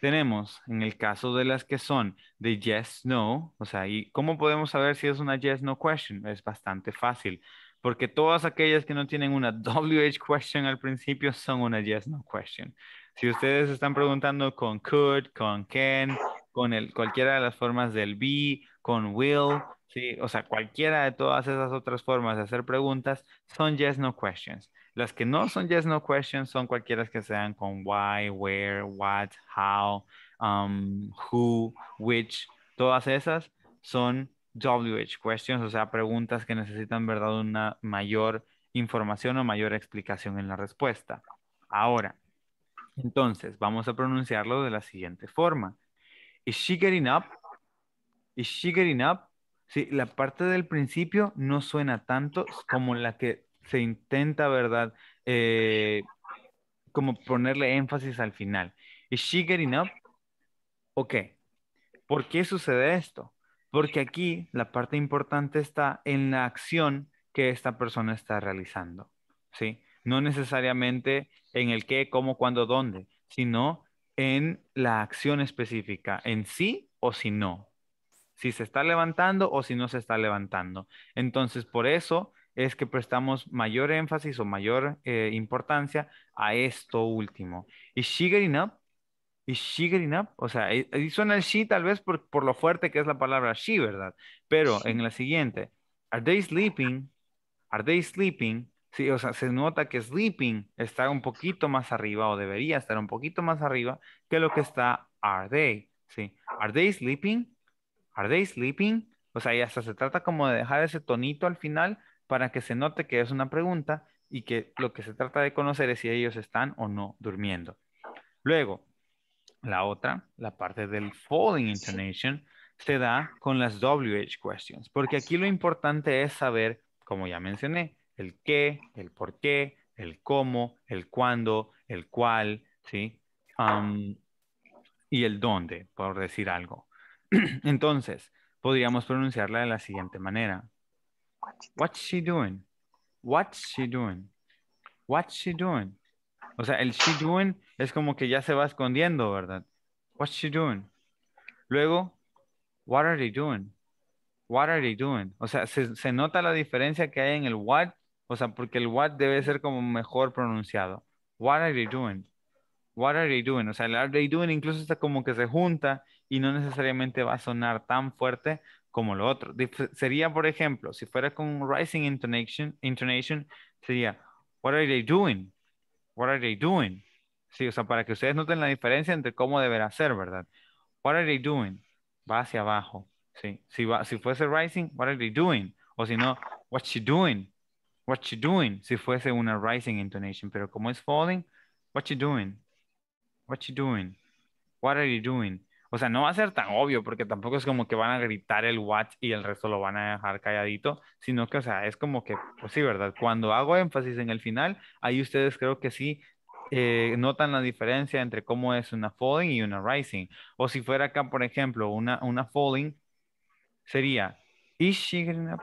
Tenemos en el caso de las que son de yes, no, o sea, ¿y cómo podemos saber si es una yes, no question? Es bastante fácil, porque todas aquellas que no tienen una WH question al principio son una yes, no question. Si ustedes están preguntando con could, con can, con el, cualquiera de las formas del be, con will, sí, o sea, cualquiera de todas esas otras formas de hacer preguntas son yes, no questions. Las que no son yes, no questions son cualquiera que sean con why, where, what, how, um, who, which. Todas esas son WH questions, o sea, preguntas que necesitan, ¿verdad?, una mayor información o mayor explicación en la respuesta. Ahora, entonces, vamos a pronunciarlo de la siguiente forma. Is she getting up? Is she getting up? Sí, la parte del principio no suena tanto como la que se intenta, ¿verdad? Eh, como ponerle énfasis al final. Is she getting up? Ok. ¿Por qué sucede esto? Porque aquí la parte importante está en la acción que esta persona está realizando. ¿Sí? No necesariamente en el qué, cómo, cuándo, dónde, sino en la acción específica, en sí o si no. Si se está levantando o si no se está levantando. Entonces, por eso es que prestamos mayor énfasis o mayor eh, importancia a esto último. ¿Is she getting up? ¿Is she getting up? O sea, ahí suena el she tal vez por, por lo fuerte que es la palabra she, ¿verdad? Pero en la siguiente, ¿are they sleeping? ¿Are they sleeping? Sí, o sea, se nota que sleeping está un poquito más arriba o debería estar un poquito más arriba que lo que está are they, ¿sí? ¿Are they sleeping? ¿Are they sleeping? O sea, y hasta se trata como de dejar ese tonito al final para que se note que es una pregunta y que lo que se trata de conocer es si ellos están o no durmiendo. Luego, la otra, la parte del falling intonation, se da con las WH questions, porque aquí lo importante es saber, como ya mencioné, el qué, el por qué, el cómo, el cuándo, el cuál, ¿sí? Y el dónde, por decir algo. Entonces, podríamos pronunciarla de la siguiente manera. What's she doing? What's she doing? What's she doing? O sea, el she doing es como que ya se va escondiendo, ¿verdad? What's she doing? Luego, what are they doing? What are they doing? O sea, se, se nota la diferencia que hay en el what, o sea, porque el what debe ser como mejor pronunciado. What are they doing? What are they doing? O sea, el are they doing incluso está como que se junta y no necesariamente va a sonar tan fuerte como lo otro. Sería, por ejemplo, si fuera con rising intonation, intonation sería, what are they doing? What are they doing? Sí, o sea, para que ustedes noten la diferencia entre cómo deberá ser, ¿verdad? What are they doing? Va hacia abajo, sí. Si, va, si fuese rising, what are they doing? O si no, what's she doing? What's she doing? Si fuese una rising intonation, pero como es falling, what's she doing? What you doing? What are you doing? O sea, no va a ser tan obvio porque tampoco es como que van a gritar el what y el resto lo van a dejar calladito, sino que, o sea, es como que, pues sí, ¿verdad? Cuando hago énfasis en el final, ahí ustedes creo que sí eh, notan la diferencia entre cómo es una falling y una rising. O si fuera acá, por ejemplo, una, una falling, sería, is she getting up?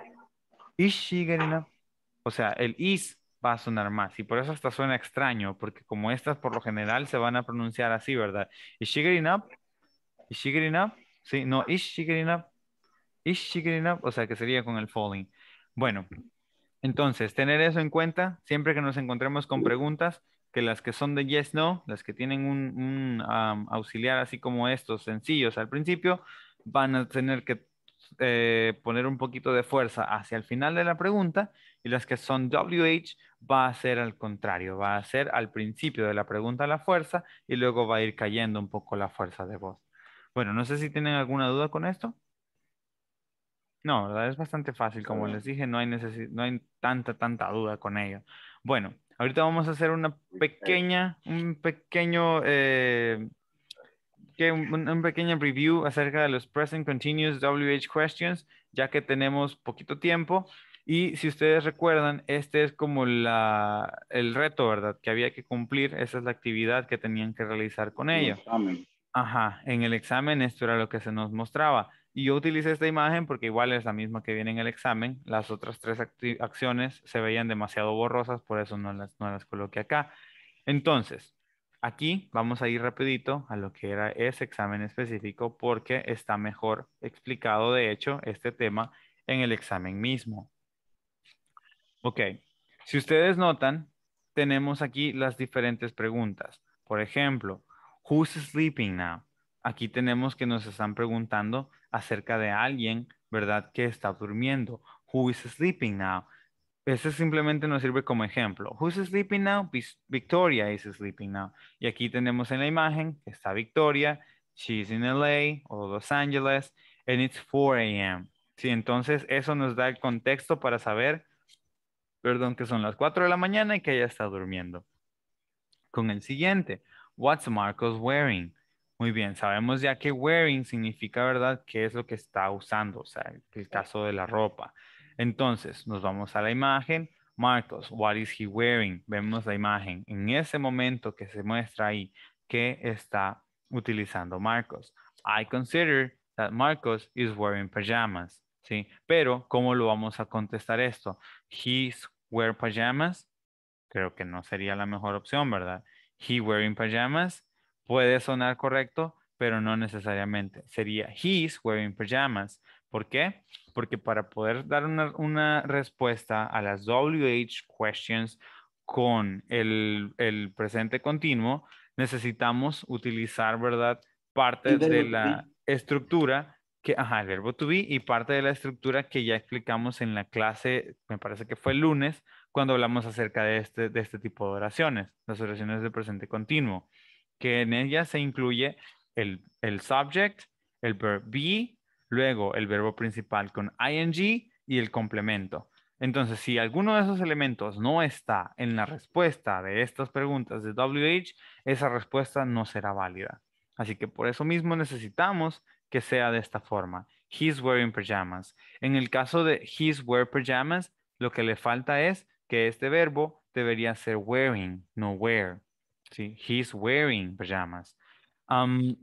Is she getting up? O sea, el is va a sonar más y por eso hasta suena extraño, porque como estas por lo general se van a pronunciar así, ¿verdad? Is she getting up? Is she? Sí, no, is she up? Is she up? O sea, que sería con el falling. Bueno, entonces, tener eso en cuenta siempre que nos encontremos con preguntas, que las que son de yes, no, las que tienen un, auxiliar así como estos sencillos al principio, van a tener que eh, poner un poquito de fuerza hacia el final de la pregunta y las que son WH va a ser al contrario, va a ser al principio de la pregunta la fuerza y luego va a ir cayendo un poco la fuerza de voz. Bueno, no sé si tienen alguna duda con esto. No, ¿verdad? Es bastante fácil. Como les dije, no hay no hay tanta, tanta duda con ello. Bueno, ahorita vamos a hacer una pequeña, un pequeño, eh, que un, un pequeño review acerca de los present continuous WH questions, ya que tenemos poquito tiempo. Y si ustedes recuerdan, este es como la, el reto, ¿verdad? Que había que cumplir. Esa es la actividad que tenían que realizar con El ello. Ajá, en el examen esto era lo que se nos mostraba. Y yo utilicé esta imagen porque igual es la misma que viene en el examen. Las otras tres acciones se veían demasiado borrosas, por eso no las, no las coloqué acá. Entonces, aquí vamos a ir rapidito a lo que era ese examen específico porque está mejor explicado, de hecho, este tema en el examen mismo. Ok, si ustedes notan, tenemos aquí las diferentes preguntas. Por ejemplo, who's sleeping now? Aquí tenemos que nos están preguntando acerca de alguien, ¿verdad? Que está durmiendo. Who is sleeping now? Ese simplemente nos sirve como ejemplo. Who's sleeping now? Victoria is sleeping now. Y aquí tenemos en la imagen que está Victoria. She's in LA o Los Angeles and it's 4 a.m. Sí, entonces eso nos da el contexto para saber, perdón, que son las 4 de la mañana y que ella está durmiendo. Con el siguiente, what's Marcos wearing? Muy bien, sabemos ya que wearing significa, ¿verdad?, qué es lo que está usando, o sea, el caso de la ropa. Entonces, nos vamos a la imagen. Marcos, what is he wearing? Vemos la imagen. En ese momento que se muestra ahí, ¿qué está utilizando Marcos? I consider that Marcos is wearing pajamas, ¿sí? Pero, ¿cómo lo vamos a contestar esto? He's wear pajamas. Creo que no sería la mejor opción, ¿verdad? He wearing pajamas puede sonar correcto, pero no necesariamente. Sería he's wearing pajamas. ¿Por qué? Porque para poder dar una, una respuesta a las WH questions con el, el presente continuo, necesitamos utilizar, ¿verdad? Parte de la estructura que, ajá, el verbo to be y parte de la estructura que ya explicamos en la clase, me parece que fue el lunes, cuando hablamos acerca de este, de este tipo de oraciones, las oraciones de presente continuo, que en ellas se incluye el, el subject, el verb be, luego el verbo principal con ing y el complemento. Entonces, si alguno de esos elementos no está en la respuesta de estas preguntas de WH, esa respuesta no será válida. Así que por eso mismo necesitamos que sea de esta forma. He's wearing pajamas. En el caso de he's wear pajamas, lo que le falta es que este verbo debería ser wearing, no wear. ¿sí? He's wearing pajamas. Am,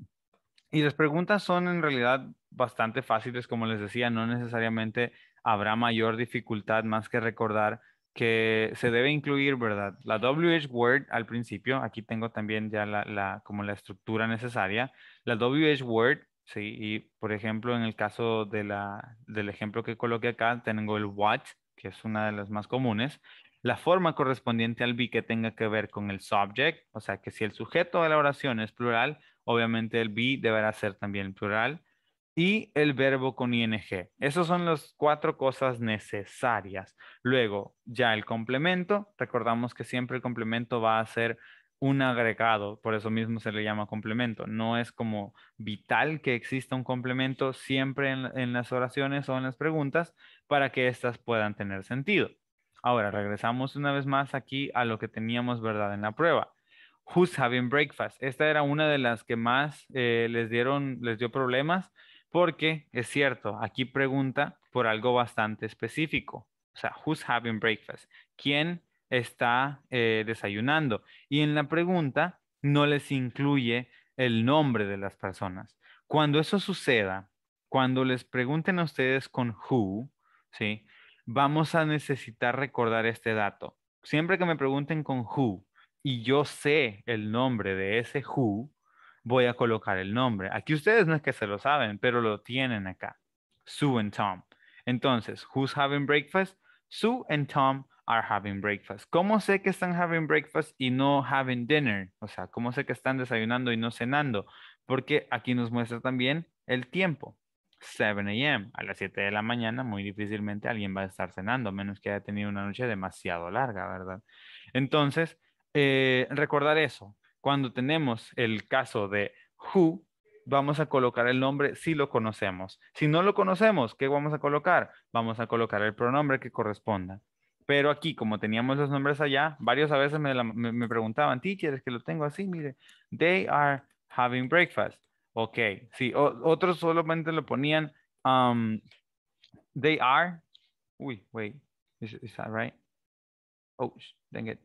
y las preguntas son en realidad bastante fáciles, como les decía, no necesariamente habrá mayor dificultad más que recordar que se debe incluir, ¿verdad? La WH word al principio, aquí tengo también ya la, la- como la estructura necesaria. La WH word, sí, y por ejemplo, en el caso de la, del ejemplo que coloqué acá, tengo el what, que es una de las más comunes. La forma correspondiente al be que tenga que ver con el subject, o sea que si el sujeto de la oración es plural, obviamente el be deberá ser también plural. Y el verbo con ing. Esas son las cuatro cosas necesarias. Luego, ya el complemento, recordamos que siempre el complemento va a ser un agregado, por eso mismo se le llama complemento. No es como vital que exista un complemento siempre en, las oraciones o en las preguntas para que éstas puedan tener sentido. Ahora, regresamos una vez más aquí a lo que teníamos, ¿verdad? En la prueba. Who's having breakfast? Esta era una de las que más eh, les dieron, les dio problemas porque es cierto, aquí pregunta por algo bastante específico. O sea, who's having breakfast? ¿Quién está eh, desayunando? Y en la pregunta no les incluye el nombre de las personas. Cuando eso suceda, cuando les pregunten a ustedes con who, ¿sí? Vamos a necesitar recordar este dato. Siempre que me pregunten con who y yo sé el nombre de ese who, voy a colocar el nombre. Aquí ustedes no es que se lo saben, pero lo tienen acá. Sue and Tom. Entonces, who's having breakfast? Sue and Tom are having breakfast. ¿Cómo sé que están having breakfast y no having dinner? O sea, ¿cómo sé que están desayunando y no cenando? Porque aquí nos muestra también el tiempo. 7 a.m. A las 7 de la mañana, muy difícilmente alguien va a estar cenando, a menos que haya tenido una noche demasiado larga, ¿verdad? Entonces, eh, recordar eso. Cuando tenemos el caso de who, vamos a colocar el nombre si lo conocemos. Si no lo conocemos, ¿qué vamos a colocar? Vamos a colocar el pronombre que corresponda. Pero aquí, como teníamos los nombres allá, varios a veces me, la- me- preguntaban, teacher, es que lo tengo así, mire, they are having breakfast. Ok, sí, otros solamente lo ponían, um, they are, uy, wait, is, that right? Oh, dang it.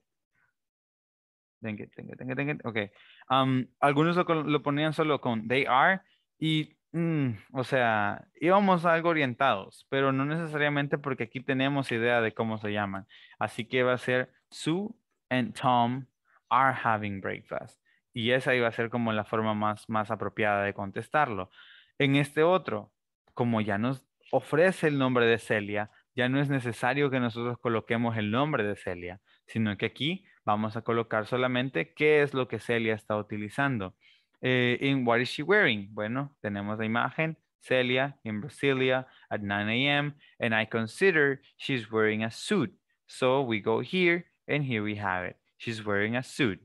Dang it, dang it, dang it, dang it. Ok. Um, algunos lo, lo ponían solo con they are y, mm, o sea, íbamos algo orientados, pero no necesariamente porque aquí tenemos idea de cómo se llaman. Así que va a ser Sue and Tom are having breakfast. Y esa iba a ser como la forma más, más apropiada de contestarlo. En este otro, como ya nos ofrece el nombre de Celia, ya no es necesario que nosotros coloquemos el nombre de Celia, sino que aquí vamos a colocar solamente qué es lo que Celia está utilizando. Eh, in what is she wearing? Bueno, tenemos la imagen, Celia in Brasilia at 9 a.m. and I consider she's wearing a suit. So we go here and here we have it. She's wearing a suit.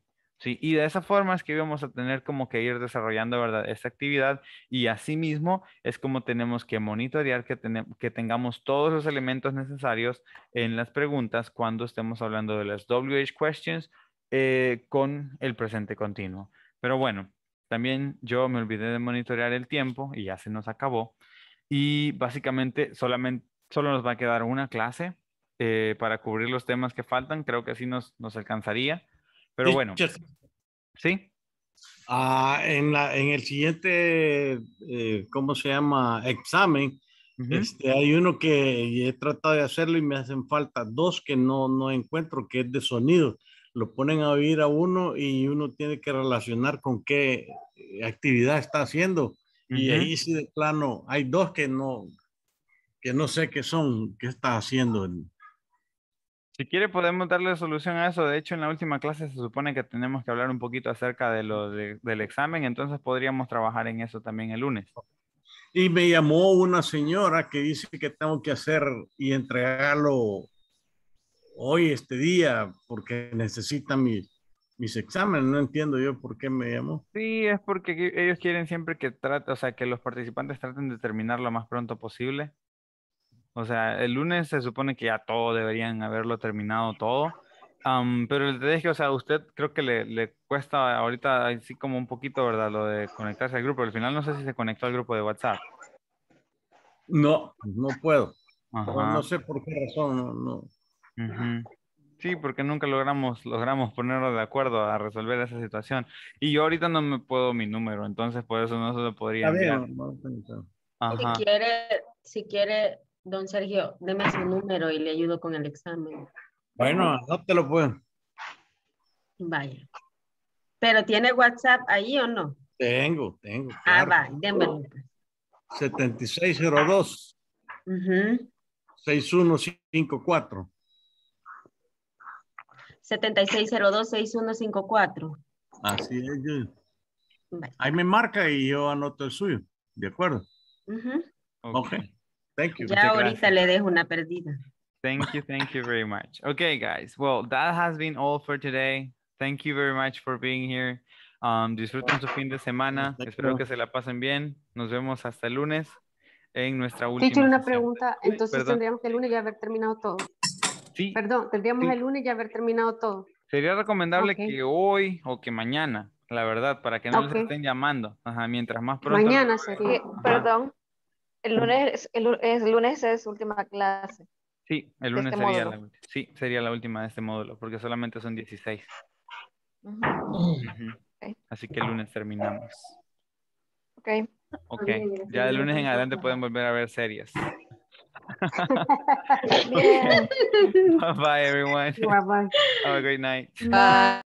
Y de esa forma es que vamos a tener como que ir desarrollando, ¿verdad? Esta actividad y asimismo es como tenemos que monitorear que, tene- que tengamos todos los elementos necesarios en las preguntas cuando estemos hablando de las WH questions eh, con el presente continuo. Pero bueno, también yo me olvidé de monitorear el tiempo y ya se nos acabó. Y básicamente solamente, solo nos va a quedar una clase eh, para cubrir los temas que faltan. Creo que así nos, nos alcanzaría. Pero bueno, ¿sí? ah, en, la, en el siguiente, eh, ¿cómo se llama? Examen, este, hay uno que he tratado de hacerlo y me hacen falta dos que no, no encuentro, que es de sonido. Lo ponen a oír a uno y uno tiene que relacionar con qué eh, actividad está haciendo. Y Ujú. ahí sí de plano, hay dos que no, que no sé qué son, qué está haciendo. Si quiere podemos darle solución a eso. De hecho, en la última clase se supone que tenemos que hablar un poquito acerca de lo de- del examen, entonces podríamos trabajar en eso también el lunes. Y me llamó una señora que dice que tengo que hacer y entregarlo hoy, este día, porque necesita mis, mis exámenes. No entiendo yo por qué me llamó. Sí, es porque que- ellos quieren siempre que trate, o sea, que los participantes traten de terminar lo más pronto posible. O sea, el lunes se supone que ya todo deberían haberlo terminado todo. Am, pero el detalle es que, o sea, usted creo que le, le cuesta ahorita así como un poquito, ¿verdad? Lo de conectarse al grupo. Al final no sé si se conectó al grupo de WhatsApp. No, no puedo. No, Ajá. no sé por qué razón. No, no. Ujú. Sí, porque nunca logramos, logramos ponernos de acuerdo a resolver esa situación. Y yo ahorita no me puedo mi número, entonces por eso no se lo podría enviar. Ajá. Si quiere, si quiere, don Sergio, deme su número y le ayudo con el examen. Bueno, no te lo puedo. Vaya. ¿Pero tiene WhatsApp ahí o no? Tengo, tengo. Ah, claro. va, démelo. 7602 Ujú. 6154. 7602-6154. Así es. Vale. Ahí me marca y yo anoto el suyo. ¿De acuerdo? Ujú. Ok. Thank you. Ya ahorita le dejo una perdida. Thank you, thank you very much. Okay, guys. Well, that has been all for today. Thank you very much for being here. Um, disfruten su fin de semana. Espero you. que se la pasen bien. Nos vemos hasta el lunes en nuestra última. Teacher, una sesión. pregunta. Entonces Perdón. tendríamos que el lunes ya haber terminado todo. Sí. Perdón, tendríamos Sí. el lunes ya haber terminado todo. Sería recomendable que hoy o que mañana, la verdad, para que no Ok. les estén llamando. Ajá, mientras más pronto. Mañana sería. Perdón, el lunes, el, el lunes es última clase. Sí, el lunes este sería la, módulo. sí, sería la última de este módulo, porque solamente son 16. Ujú. Ujú. Ok. Así que el lunes terminamos. Ok. Ok, ya del lunes en adelante pueden volver a ver series. Bien. bye bye everyone. Bye bye. Have a great night. Bye.